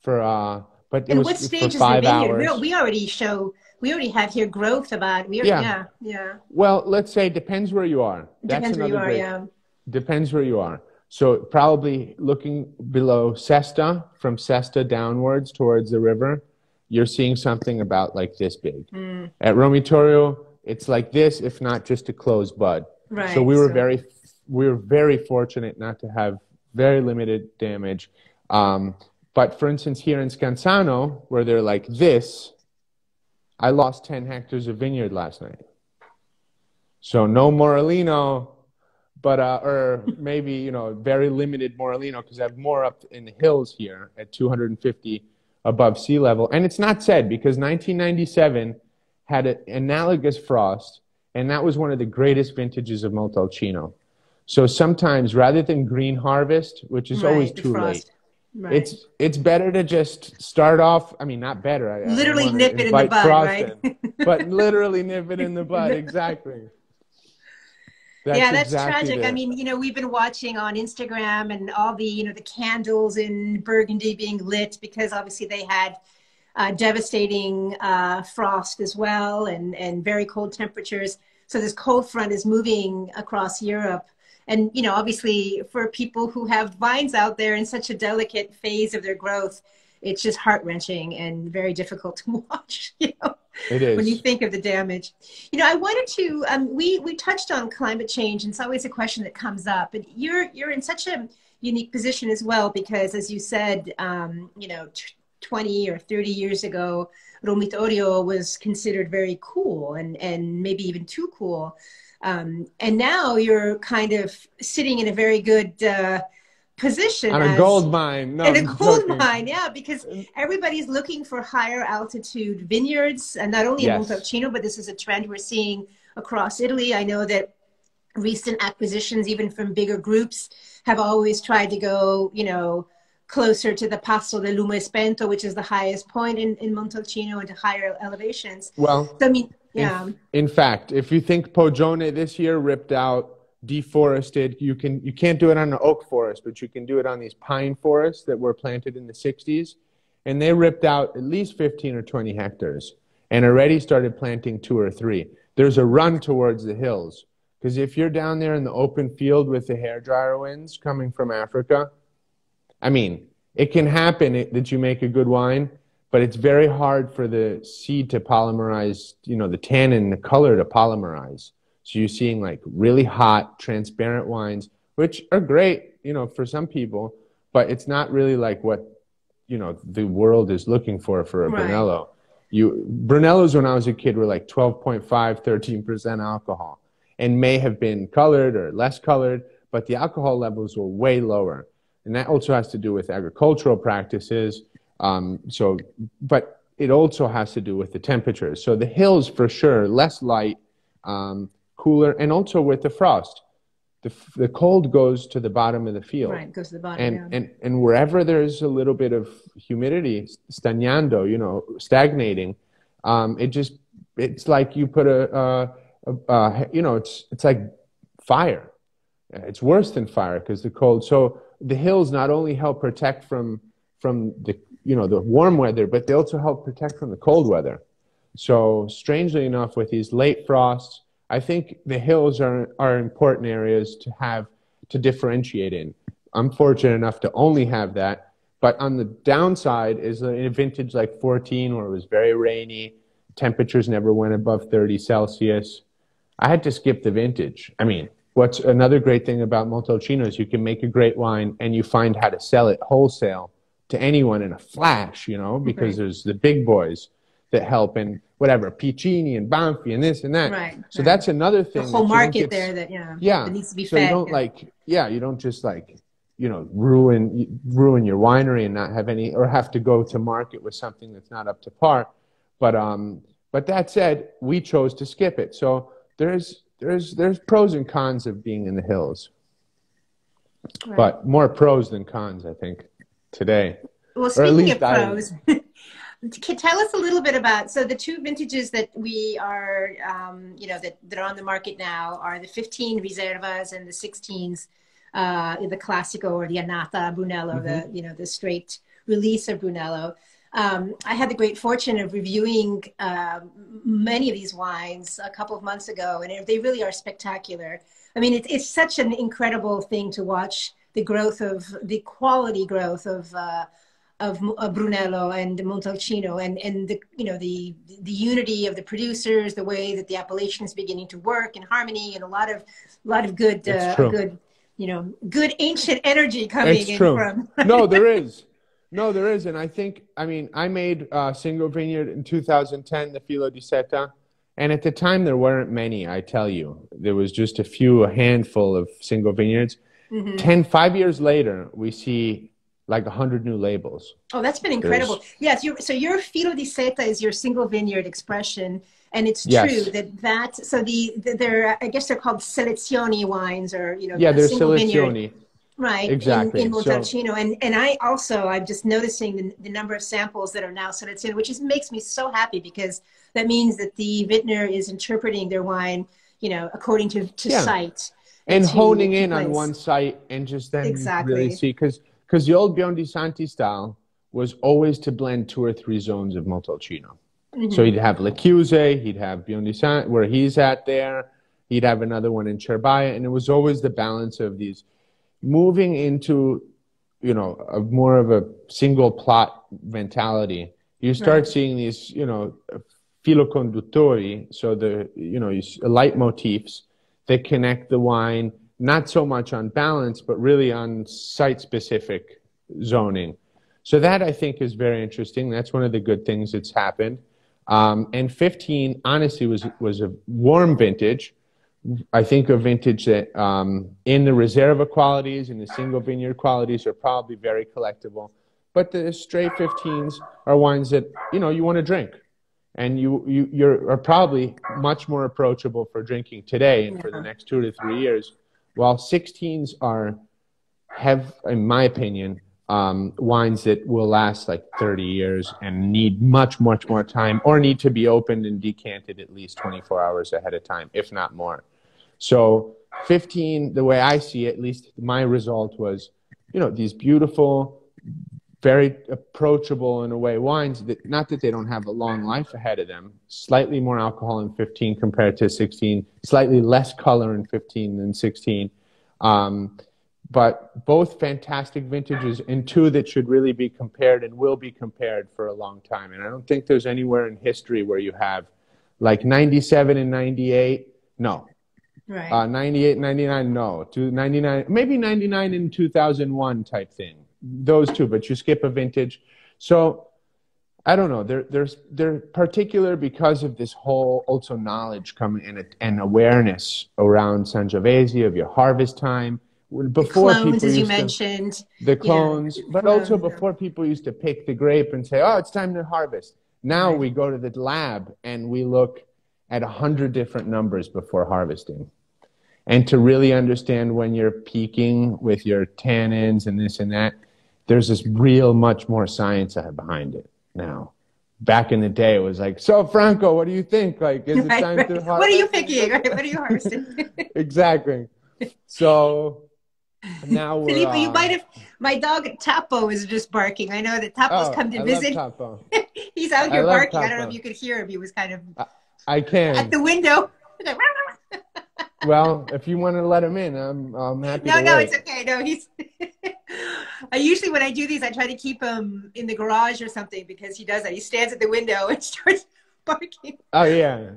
for uh, but it and was what stage for five is the hours. We already show we already have here growth about we yeah. yeah yeah well let's say depends where you are That's depends where you are great, yeah depends where you are so probably looking below Sesta from Sesta downwards towards the river you're seeing something about like this big mm. at Romitorio it's like this if not just a closed bud right so we were so. very we were very fortunate not to have very limited damage um, but for instance here in Scansano where they're like this I lost 10 hectares of vineyard last night. So no Morellino, but, uh, or maybe, you know, very limited Morellino because I have more up in the hills here at 250 above sea level. And it's not said because 1997 had an analogous frost, and that was one of the greatest vintages of Montalcino. So sometimes rather than green harvest, which is right, always too late, Right. It's it's better to just start off. I mean, not better. I, literally I nip it in the bud, right? but literally nip it in the bud. Exactly. That's yeah, that's exactly tragic. I mean, you know, we've been watching on Instagram and all the, you know, the candles in Burgundy being lit because obviously they had uh, devastating uh, frost as well and, and very cold temperatures. So this cold front is moving across Europe and you know obviously for people who have vines out there in such a delicate phase of their growth it's just heart-wrenching and very difficult to watch you know it is. when you think of the damage you know i wanted to um, we we touched on climate change and it's always a question that comes up and you're you're in such a unique position as well because as you said um, you know t- 20 or 30 years ago romitorio was considered very cool and and maybe even too cool um, and now you're kind of sitting in a very good uh, position on a as- gold mine. No, in a I'm gold joking. mine, yeah, because everybody's looking for higher altitude vineyards, and not only Yes. in Montalcino, but this is a trend we're seeing across Italy. I know that recent acquisitions, even from bigger groups, have always tried to go, you know, closer to the Passo del Lume Spento, which is the highest point in, in Montalcino, and to higher elevations. Well, So, I mean, yeah, In, fact, if you think Poggione this year ripped out, deforested, you can you can't do it on an oak forest, but you can do it on these pine forests that were planted in the '60s, and they ripped out at least 15 or 20 hectares, and already started planting two or three. There's a run towards the hills because if you're down there in the open field with the hairdryer winds coming from Africa, I mean, it can happen that you make a good wine, but it's very hard for the seed to polymerize, you know, the tannin, the color to polymerize. So you're seeing like really hot, transparent wines, which are great, you know, for some people, but it's not really like what, you know, the world is looking for for a Right. Brunello. You Brunellos when I was a kid were like 12.5, 13% alcohol and may have been colored or less colored, but the alcohol levels were way lower. And that also has to do with agricultural practices. Um, so, but it also has to do with the temperatures. So the hills for sure, less light, um, cooler, and also with the frost. The, the cold goes to the bottom of the field. right, goes to the bottom. And, yeah. and, and wherever there's a little bit of humidity, stagnando, you know, stagnating, um, it just, it's like you put a, a, a, a you know, it's, it's like fire. It's worse than fire because the cold. So the hills not only help protect from, from the, you know, the warm weather, but they also help protect from the cold weather. So strangely enough, with these late frosts, I think the hills are, are important areas to have to differentiate in. I'm fortunate enough to only have that. But on the downside is a vintage like 14 where it was very rainy, temperatures never went above 30 Celsius. I had to skip the vintage. I mean, what's another great thing about Montalcino is you can make a great wine and you find how to sell it wholesale to anyone in a flash, you know, because Right. there's the big boys that help and whatever, Piccini and Banfi and this and that. Right, So right. that's another the thing. whole you don't market get- there that, yeah, yeah that needs to be so fed. you don't yeah. like yeah you don't just like you know ruin ruin your winery and not have any or have to go to market with something that's not up to par but um but that said we chose to skip it so there's there's there's pros and cons of being in the hills Right. but more pros than cons i think today Well, speaking of I- pros, can tell us a little bit about so the two vintages that we are, um, you know, that, that are on the market now are the 15 Reservas and the 16s, uh, the Classico or the Anata Brunello, Mm-hmm. the you know the straight release of Brunello. Um, I had the great fortune of reviewing uh, many of these wines a couple of months ago, and they really are spectacular. I mean, it's it's such an incredible thing to watch the growth of the quality growth of uh, of uh, Brunello and Montalcino, and and the you know the the unity of the producers, the way that the appellation is beginning to work in harmony, and a lot of a lot of good uh, good you know good ancient energy coming it's in true. from. no there is. No there is. And i think i mean i made uh, single vineyard in 2010 the filo di seta. And at the time there weren't many i tell you. There was just a few a handful of single vineyards Mhm. Ten, five years later we see like 100 new labels Oh, that's been incredible. Yes, you so your filo di seta is your single vineyard expression, and it's Yes. true that that so the, the they're I guess they're called selezioni wines or you know yeah there's vineyard. selezioni right Exactly. in, in So- Montalcino and and I also I'm just noticing the, the number of samples that are now selezioni which is makes me so happy because that means that the vintner is interpreting their wine you know according to to Yeah. site and honing in on one site and just then Exactly. really see because because the old Biondi Santi style was always to blend two or three zones of Montalcino. Mm-hmm. So he'd have Le Chiuse, he'd have Biondi Santi, where he's at there, he'd have another one in Cerbaia, and it was always the balance of these moving into, you know, a more of a single plot mentality. You start Right. seeing these, you know, filoconduttori, so the, you know, you leitmotifs that connect the wine not so much on balance, but really on site specific zoning. So that I think is very interesting. That's one of the good things that's happened. Um, and 15 honestly was was a warm vintage, I think a vintage that um, in the Reserva qualities and the single vineyard qualities are probably very collectible. But the straight 15s are wines that you know you want to drink, and you you you're, are probably much more approachable for drinking today and for the next two to three years. While 16s are have, in my opinion, um, wines that will last like 30 years and need much, much more time or need to be opened and decanted at least 24 hours ahead of time, if not more. So 15, the way I see it, at least my result was, you know, these beautiful, very approachable in a way. Wines that not that they don't have a long life ahead of them slightly more alcohol in 15 compared to 16 slightly less color in 15 than 16 um, but both fantastic vintages and two that should really be compared and will be compared for a long time. And i don't think there's anywhere in history where you have like 97 and 98 no. Right. uh, 98 99 no. To 99 maybe 99 in 2001 type thing those two but you skip a vintage so i don't know they're there's they're particular because of this whole also knowledge coming and, and awareness around sangiovese of your harvest time before Clones, people as you to- mentioned. the clones, but clones, also yeah. before people used to pick the grape and say, "Oh, it's time to harvest." Now Right. we go to the lab and we look at a hundred different numbers before harvesting, and to really understand when you're peaking with your tannins and this and that, there's this real much more science behind it now. Back in the day, it was like, "So Franco, what do you think? Like, is it Right, time right. to harvest?" What are you picking? Right? What are you harvesting? exactly. So now we're. Felipe, you uh, might have. My dog Tapo is just barking. I know that Tapo's Oh, come to I love visit. Topo. He's out here love barking. I don't know if you could hear him. He was kind of I can. at the window. well, if you want to let him in, I'm I'm happy No, to no, wait. it's okay. No, he's. I usually when I do these, I try to keep him in the garage or something because he does that. He stands at the window and starts barking. Oh yeah,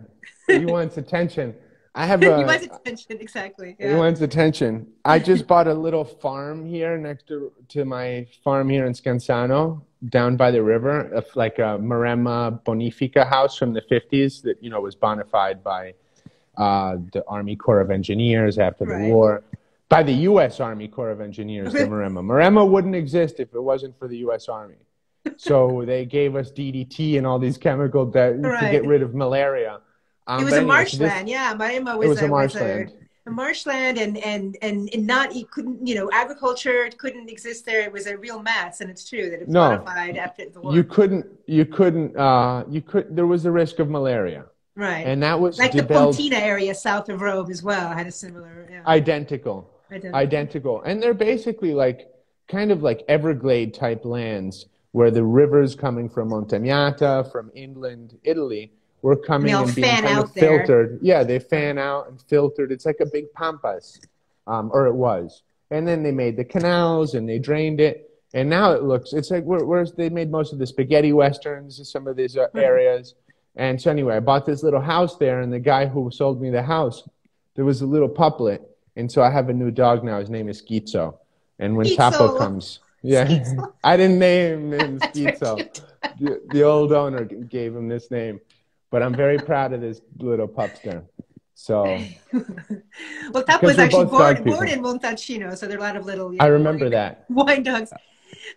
he wants attention. I have he wants attention, exactly. He wants attention. I just bought a little farm here next to to my farm here in Scansano, down by the river, like a Maremma Bonifica house from the 50s that you know was bona fide by uh, the Army Corps of Engineers after the Right. war, by the U.S. Army Corps of Engineers. The Maremma. Maremma wouldn't exist if it wasn't for the U.S. Army. So they gave us DDT and all these chemicals that to get rid of malaria. Um, It was a anyway, so this- marshland, yeah. Maremma was, was a was marshland. a marshland, and and and and not you couldn't you know agriculture couldn't exist there. It was a real mess, and it's true that it's No. modified after the war. you couldn't you couldn't uh you could there was a risk of malaria right, and that was like the Pontina area south of Rome as well had a similar. Yeah, identical identical. identical and they're basically like kind of like everglade type lands where the rivers coming from Montagnata from inland Italy were coming all and being kind out of there. filtered yeah they fan out and filtered it's like a big pampas um, or it was and then they made the canals and they drained it and now it looks it's like where, where's they made most of the spaghetti westerns some of these uh, Mhm. And so anyway i bought this little house there and the guy who sold me the house there was a little puplet and so i have a new dog now his name is Schizzo. and when Schizzo. tapo comes yeah i didn't name him That's very Schizzo. cute. the, the old owner gave him this name but i'm very proud of this little pupster so well, Tapo was actually born, born in Montalcino, so there are a lot of little. i know, remember wine- that wine dogs.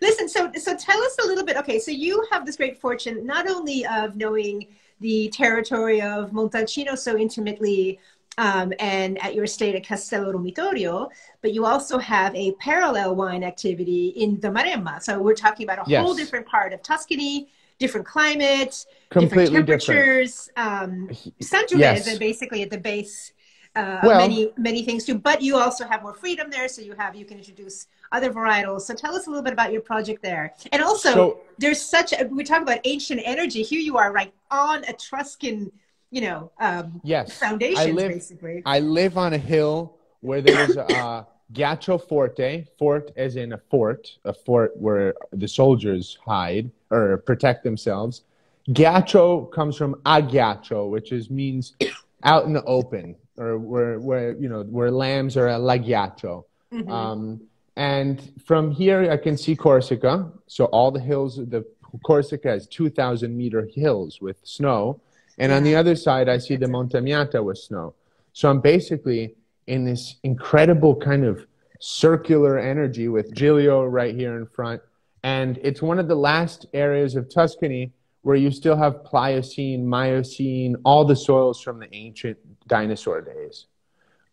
Listen, so so tell us a little bit. Okay, so you have this great fortune not only of knowing the territory of Montalcino so intimately, um, and at your estate at Castello Romitorio, but you also have a parallel wine activity in the Maremma. So we're talking about a whole different part of Tuscany, different climate, completely different different temperatures. Um, Sangiovese Yes. basically at the base uh, Well- of many many things too. But you also have more freedom there, so you have you can introduce other varietals. So tell us a little bit about your project there. And also, So- there's such a, we talk about ancient energy. Here you are, right on Etruscan, you know, um, yes foundations, live- basically. I live on a hill where there is a Ghiaccio Forte, fort as in a fort, a fort where the soldiers hide or protect themselves. Ghiaccio comes from aghiaccio, which is means out in the open, or where where you know where lambs are a laghiaccio. Mhm. Um, and from here, I can see Corsica. So all the hills, the Corsica has 2,000 meter hills with snow. And on the other side, I see the Montagnata with snow. So I'm basically in this incredible kind of circular energy with Giglio right here in front. And it's one of the last areas of Tuscany where you still have Pliocene, Miocene, all the soils from the ancient dinosaur days.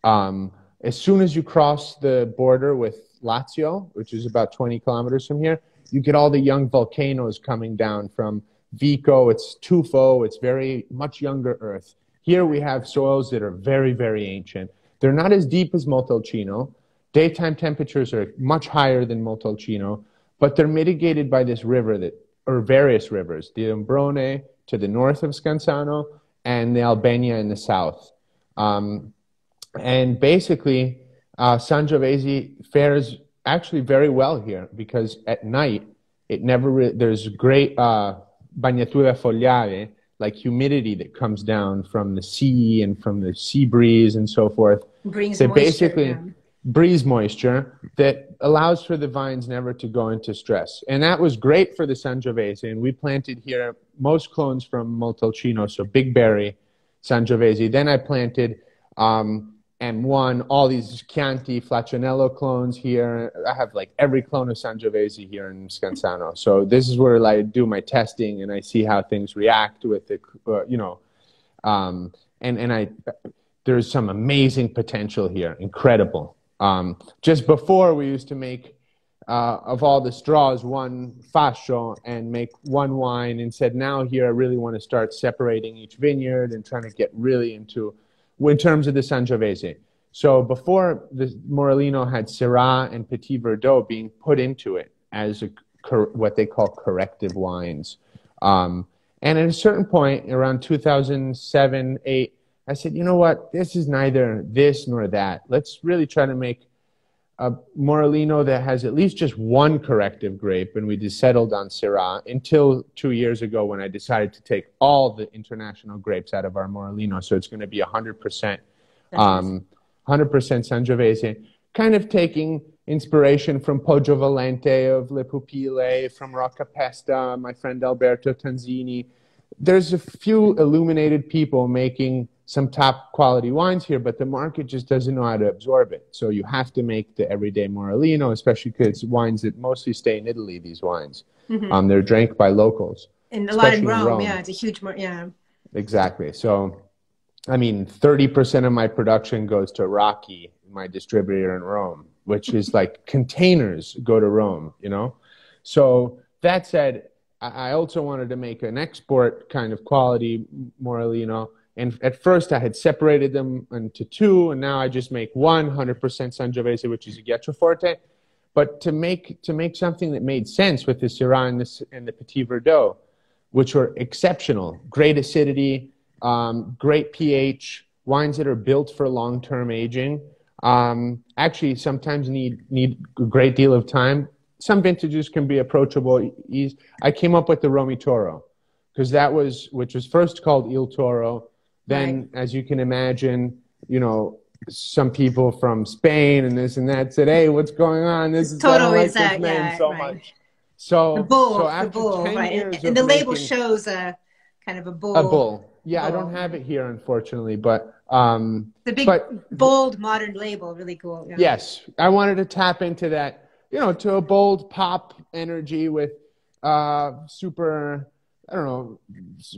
Um, as soon as you cross the border with Lazio, which is about 20 kilometers from here, you get all the young volcanoes coming down from Vico, it's Tufo, it's very much younger earth. Here we have soils that are very, very ancient. They're not as deep as Montalcino. Daytime temperatures are much higher than Montalcino, but they're mitigated by this river that, or various rivers, the Ombrone to the north of Scansano and the Albegna in the south. Um, and basically, uh, Sangiovese fares actually very well here because at night it never re- there's great uh, bagnatura foliare, like humidity that comes down from the sea and from the sea breeze and so forth. Brings that moisture, basically yeah. breeze moisture that allows for the vines never to go into stress. And that was great for the Sangiovese. And we planted here most clones from Montalcino, so big berry Sangiovese. Then I planted um, M1, all these Chianti, Flaccianello clones here. I have like every clone of Sangiovese here in Scansano. So this is where I do my testing and I see how things react with the, uh, you know, um, and, and I, there's some amazing potential here, incredible. Um, just before we used to make uh, of all the straws one fascio and make one wine and said now here I really want to start separating each vineyard and trying to get really into in terms of the Sangiovese. So before the Morellino had Syrah and Petit Verdot being put into it as a, what they call corrective wines. Um, and at a certain point, around 2007, 8, I said, you know what? This is neither this nor that. Let's really try to make a Morellino that has at least just one corrective grape. And we just settled on Syrah until two years ago when I decided to take all the international grapes out of our Morellino. So it's going to be 100%, um, 100% Sangiovese. Kind of taking inspiration from Poggio Valente of Le Pupille, from Rocca Pesta, my friend Alberto Tanzini. There's a few illuminated people making some top quality wines here, but the market just doesn't know how to absorb it. So you have to make the everyday Morellino, especially because wines that mostly stay in Italy, these wines. Mm-hmm. Um, they're drank by locals. And a lot in Rome, in Rome. yeah, it's a huge, mar- yeah. Exactly. So, I mean, 30% of my production goes to Rocky, my distributor in Rome, which is like containers go to Rome, you know? So, that said, I I also wanted to make an export kind of quality Morellino. And at first, I had separated them into two, and now I just make one 100% Sangiovese, which is a Ghiaccio But to make to make something that made sense with the Syrah and the, and the Petit Verdot, which were exceptional, great acidity, um, great pH, wines that are built for long-term aging. Um, actually, sometimes need need a great deal of time. Some vintages can be approachable. I came up with the RomiToro because that was which was first called Il Toro. Then, as you can imagine, you know, some people from Spain and this and that said, "Hey, what's going on? This is totally like is this that, name yeah, so right. much." So, The bull, so the after bull, 10 right? years And, and the label shows a kind of a bull. a bull. Yeah, I don't have it here, unfortunately, but um, The big, But- bold, modern label, really cool. Yeah. yes, I wanted to tap into that, you know, to a bold pop energy with uh, super, I don't know,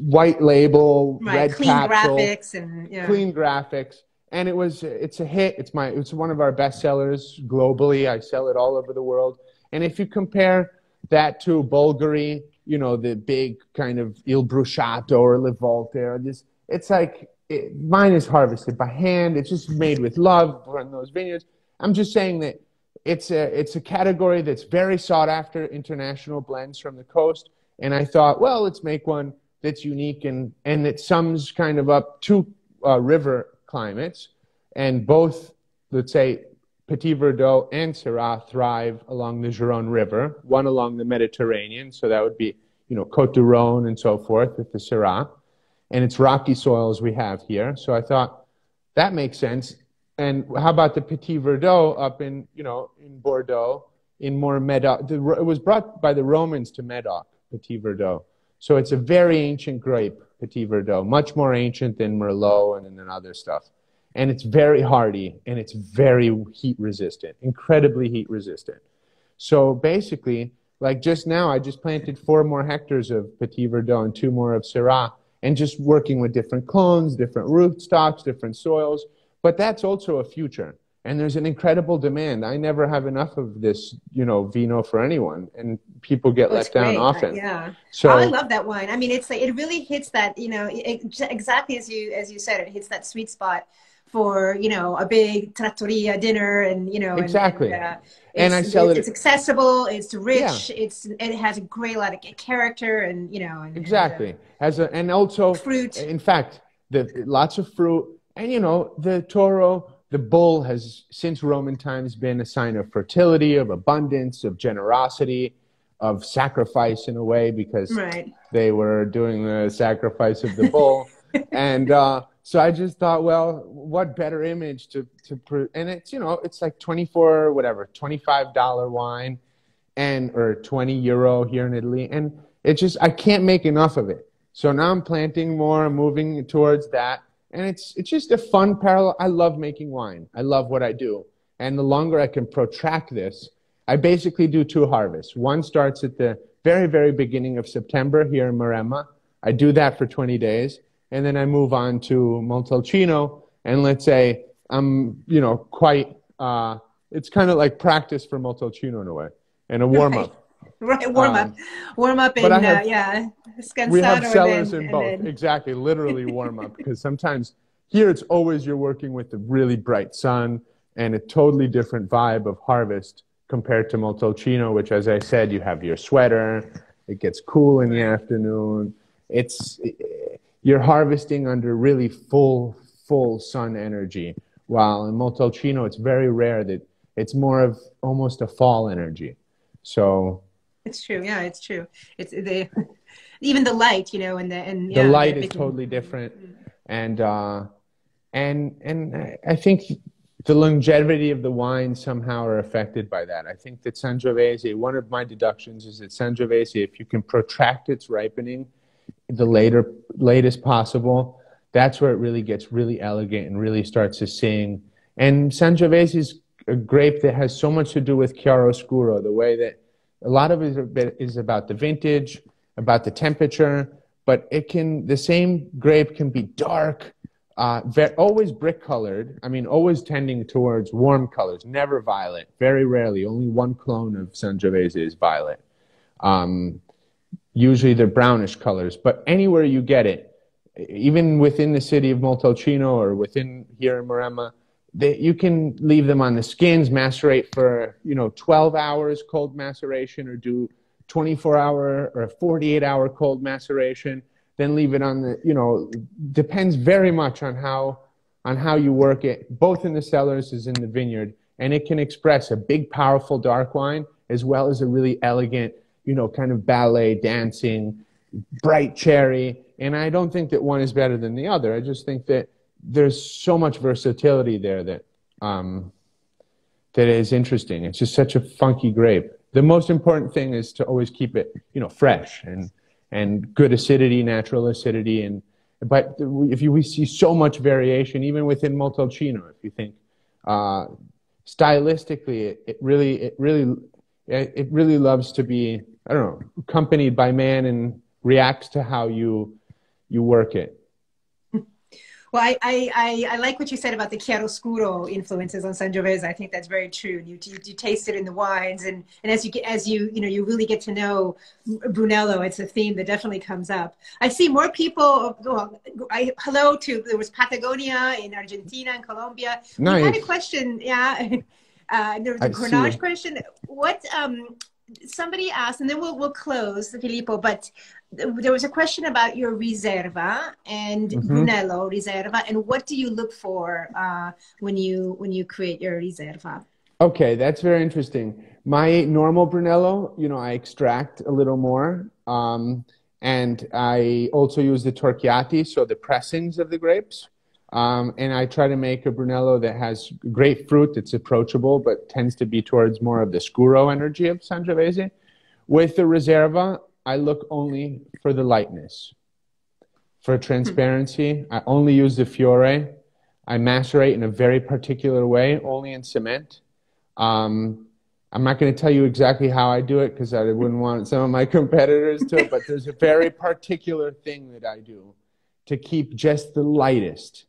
white label, Right, red clean capsule, graphics and yeah. clean graphics, and it was it's a hit. It's my it's one of our best sellers globally. I sell it all over the world, and if you compare that to Bolgheri, you know, the big kind of Il Bruciato or Le Volte or this, it's like it, mine is harvested by hand. It's just made with love from those vineyards. I'm just saying that it's a it's a category that's very sought after international blends from the coast. And I thought, well, let's make one that's unique and and that sums kind of up two uh, river climates, and both let's say Petit Verdot and Syrah thrive along the Gironde River, one along the Mediterranean, so that would be, you know, Côte du Rhône and so forth with the Syrah. And it's rocky soils we have here. So I thought that makes sense. And how about the Petit Verdot up in, you know, in Bordeaux, in more Medoc? It was brought by the Romans to Medoc, Petit Verdot. So it's a very ancient grape, Petit Verdot, much more ancient than Merlot and then other stuff. and it's very hardy and it's very heat resistant, incredibly heat resistant. So basically, like just now, I just planted four more hectares of Petit Verdot and two more of Syrah, and just working with different clones, different rootstocks, different soils. But that's also a future and there's an incredible demand. I never have enough of this, you know, vino for anyone, and people get oh, let down often. Yeah. So oh, I love that wine. I mean, it's like, it really hits that, you know, it, exactly as you as you said, it hits that sweet spot for you know a big trattoria dinner, and you know, exactly. And, uh, and I sell it. It's accessible. It's rich. Yeah. It's it has a great lot of character, and you know, and, exactly and, uh, has a and also fruit. In fact, the lots of fruit, and you know, the toro the bull has, since Roman times, been a sign of fertility, of abundance, of generosity, of sacrifice in a way, because right. they were doing the sacrifice of the bull. and uh, so I just thought, well, what better image to, to and it's, you know, it's like 24, whatever, $25 wine and, or 20 euro here in Italy. And it just, I can't make enough of it. So now I'm planting more, I'm moving towards that and it's it's just a fun parallel. I love making wine. I love what I do, and the longer I can protract this, I basically do two harvests. One starts at the very very beginning of September here in Maremma. I do that for 20 days, and then I move on to Montalcino, and let's say I'm you know quite. Uh, it's kind of like practice for Montalcino in a way, and a warm up. Right, warm up, um, warm up, in have, uh, yeah, Scansado we have cellars then, in both. Then... Exactly, literally warm up because sometimes here it's always you're working with the really bright sun and a totally different vibe of harvest compared to Montalcino, which, as I said, you have your sweater. It gets cool in the afternoon. It's you're harvesting under really full full sun energy. While in Montalcino, it's very rare that it's more of almost a fall energy. So it's true. Yeah, it's true. It's the even the light, you know, and the and the light is totally different, and uh, and and I think the longevity of the wine somehow are affected by that. I think that Sangiovese, one of my deductions is that Sangiovese, if you can protract its ripening, the later latest possible, that's where it really gets really elegant and really starts to sing. And Sangiovese is a grape that has so much to do with chiaroscuro, the way that a lot of it is about the vintage, about the temperature, but it can the same grape can be dark, uh, very, always brick colored. I mean, always tending towards warm colors, never violet. Very rarely, only one clone of Sangiovese is violet. Um, usually they're brownish colors, but anywhere you get it, even within the city of Montalcino or within here in Maremma, they, you can leave them on the skins, macerate for you know 12 hours cold maceration, or do 24 hour or 48 hour cold maceration. Then leave it on the you know depends very much on how on how you work it, both in the cellars as in the vineyard, and it can express a big, powerful dark wine as well as a really elegant, you know, kind of ballet dancing, bright cherry. And I don't think that one is better than the other. I just think that there's so much versatility there that um, that is interesting. It's just such a funky grape. The most important thing is to always keep it, you know, fresh and and good acidity, natural acidity, and but if you we see so much variation even within Montalcino, if you think uh, stylistically, it, it really it really it really loves to be I don't know accompanied by man and reacts to how you you work it. Well, I, I, I, like what you said about the chiaroscuro influences on Sangiovese. I think that's very true. You, you, you, taste it in the wines, and, and as you get, as you you know you really get to know Brunello. It's a theme that definitely comes up. I see more people. Well, I, hello to there was Patagonia in Argentina and Colombia. Nice. We had a question. Yeah, uh, there was a Grenache question. What um, somebody asked, and then we'll we'll close, Filippo. But there was a question about your reserva and mm-hmm. Brunello reserva, and what do you look for uh, when you when you create your reserva? Okay, that's very interesting. My normal Brunello, you know, I extract a little more, um, and I also use the torchiati, so the pressings of the grapes. Um, and I try to make a Brunello that has great fruit, that's approachable, but tends to be towards more of the scuro energy of Sangiovese. With the Riserva, I look only for the lightness. For transparency, I only use the Fiore. I macerate in a very particular way, only in cement. Um, I'm not going to tell you exactly how I do it because I wouldn't want some of my competitors to, but there's a very particular thing that I do to keep just the lightest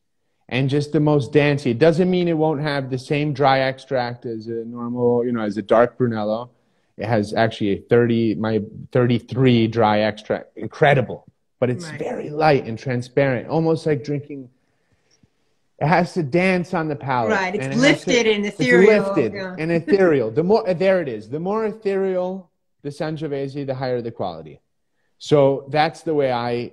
and just the most dancey. It doesn't mean it won't have the same dry extract as a normal, you know, as a dark Brunello. It has actually a 30, my 33 dry extract. Incredible. But it's right. very light and transparent, almost like drinking. It has to dance on the palate. Right. It's lifted to, and ethereal. It's lifted yeah. and ethereal. The more, there it is. The more ethereal the Sangiovese, the higher the quality. So that's the way I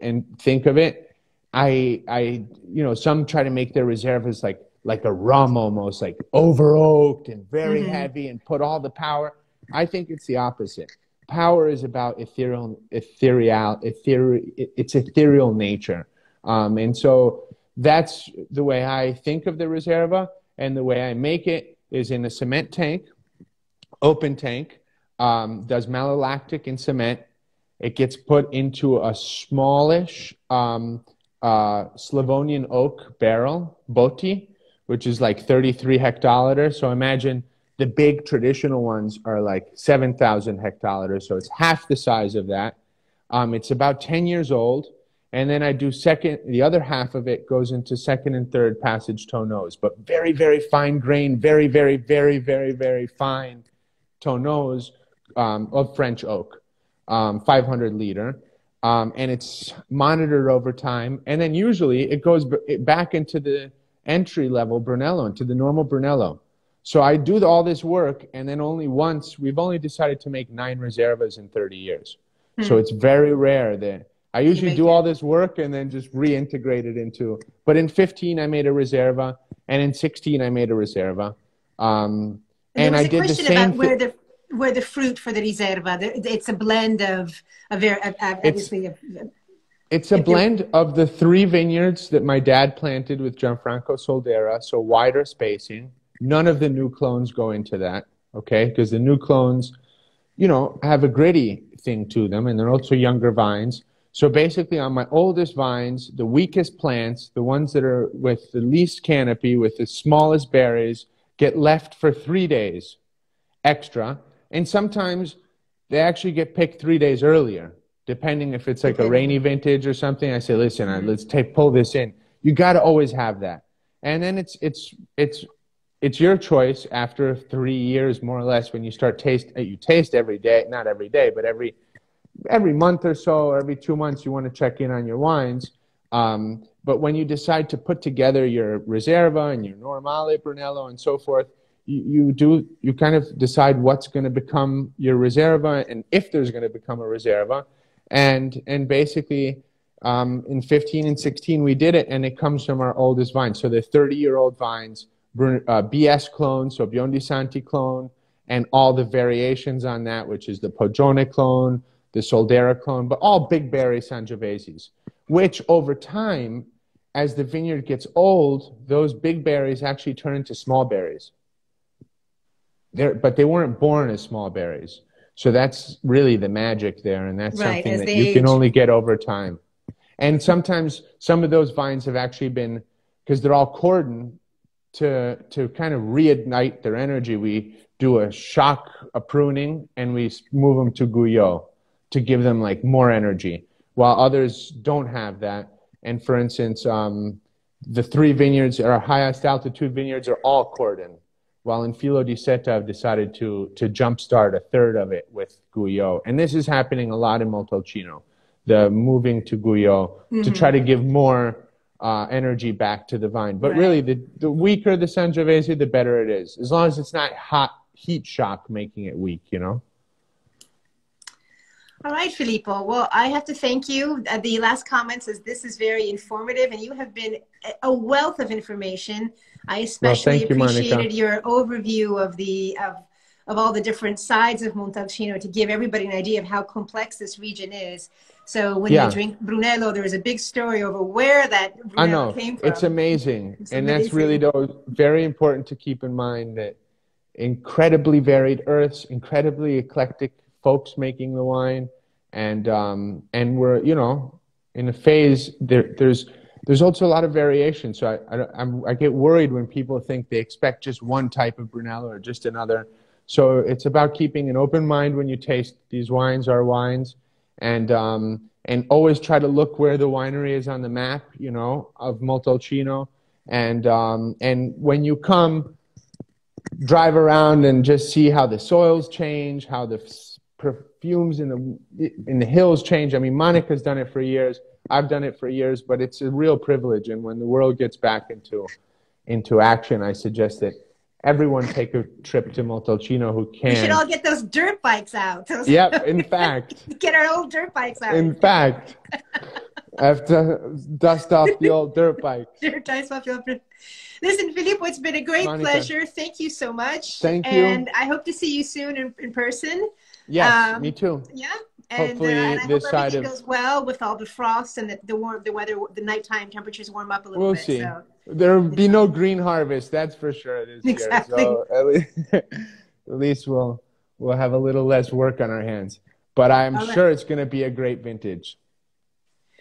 and think of it. I, I, you know, some try to make their reservas like like a rum almost, like over oaked and very mm-hmm. heavy, and put all the power. I think it's the opposite. Power is about ethereal, ethereal, ethereal. It's ethereal nature, um, and so that's the way I think of the reserva, and the way I make it is in a cement tank, open tank. Um, does malolactic in cement. It gets put into a smallish um, uh, Slavonian oak barrel, Botti, which is like 33 hectoliters. So imagine the big traditional ones are like 7,000 hectoliters. So it's half the size of that. Um, it's about 10 years old. And then I do second, the other half of it goes into second and third passage tonneaus, but very, very fine grain, very, very, very, very, very fine tonneaus um, of French oak, um, 500 liter um, and it's monitored over time. And then usually it goes b- back into the entry level Brunello, into the normal Brunello. So I do all this work, and then only once, we've only decided to make nine reservas in 30 years. Hmm. So it's very rare that I usually do all this work and then just reintegrate it into. But in 15, I made a reserva, and in 16, I made a reserva. Um, and, and I did the same thing where the fruit for the reserva, It's a blend of a very obviously. It's, it's a blend of the three vineyards that my dad planted with Gianfranco Soldera, so wider spacing. None of the new clones go into that, okay? Because the new clones, you know, have a gritty thing to them, and they're also younger vines. So basically, on my oldest vines, the weakest plants, the ones that are with the least canopy, with the smallest berries, get left for three days extra and sometimes they actually get picked three days earlier, depending if it's like a rainy vintage or something. I say, listen, mm-hmm. let's take pull this in. You got to always have that. And then it's it's it's it's your choice after three years, more or less, when you start taste. Uh, you taste every day, not every day, but every every month or so, or every two months, you want to check in on your wines. Um, but when you decide to put together your Reserva and your Normale Brunello and so forth, you, you do you kind of decide what's going to become your reserva and if there's going to become a reserva and and basically um, in 15 and 16 we did it and it comes from our oldest vines so the 30 year old vines uh, bs clone so biondi santi clone and all the variations on that which is the poggione clone the soldera clone but all big berry sangioveses which over time as the vineyard gets old those big berries actually turn into small berries they're, but they weren't born as small berries. So that's really the magic there, and that's right, something that you age. can only get over time. And sometimes some of those vines have actually been, because they're all cordon, to to kind of reignite their energy. We do a shock, a pruning, and we move them to Guyot to give them like more energy, while others don't have that. And for instance, um, the three vineyards, our highest altitude vineyards, are all cordon while in Filo di Seta, I've decided to, to jumpstart a third of it with Guyot. And this is happening a lot in Montalcino, the moving to Guyot mm-hmm. to try to give more uh, energy back to the vine. But right. really, the, the weaker the Sangiovese, the better it is, as long as it's not hot heat shock making it weak, you know? All right, Filippo. Well, I have to thank you. Uh, the last comment says this is very informative, and you have been a wealth of information. I especially well, appreciated you, your overview of the of of all the different sides of Montalcino to give everybody an idea of how complex this region is. So when yeah. you drink Brunello, there is a big story over where that Brunello I know. came from. It's amazing. It's and amazing. that's really though very important to keep in mind that incredibly varied earths, incredibly eclectic folks making the wine, and um, and we're you know in a phase there, there's there's also a lot of variation. So I, I, I'm, I get worried when people think they expect just one type of Brunello or just another. So it's about keeping an open mind when you taste these wines, our wines, and um, and always try to look where the winery is on the map, you know, of Montalcino. And um, and when you come, drive around and just see how the soils change, how the perfumes in the in the hills change. I mean, Monica's done it for years. I've done it for years, but it's a real privilege. And when the world gets back into into action, I suggest that everyone take a trip to Montalcino who can. We should all get those dirt bikes out. Yep, in fact. get our old dirt bikes out. In fact. I have to dust off the old dirt bike. dust off the old Listen, Filippo, it's been a great Monica. pleasure. Thank you so much. Thank you. And I hope to see you soon in, in person. Yes, um, me too. Yeah. And, Hopefully, uh, and this side of goes well with all the frost and the, the warm, the weather, the nighttime temperatures warm up a little we'll bit. see. So. There will be no green harvest, that's for sure. This exactly. Year. So at least, at least we'll we'll have a little less work on our hands. But I'm sure it's going to be a great vintage.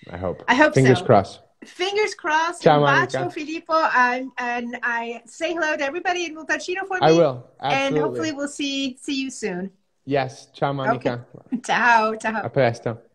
I hope. I hope Fingers so. crossed. Fingers crossed. Ciao, Bacio, Filippo, and, and I say hello to everybody in Montalcino for me. I will. Absolutely. And hopefully we'll see see you soon. Yes. Ciao, Monica. Okay. Ciao. Ciao. A presto.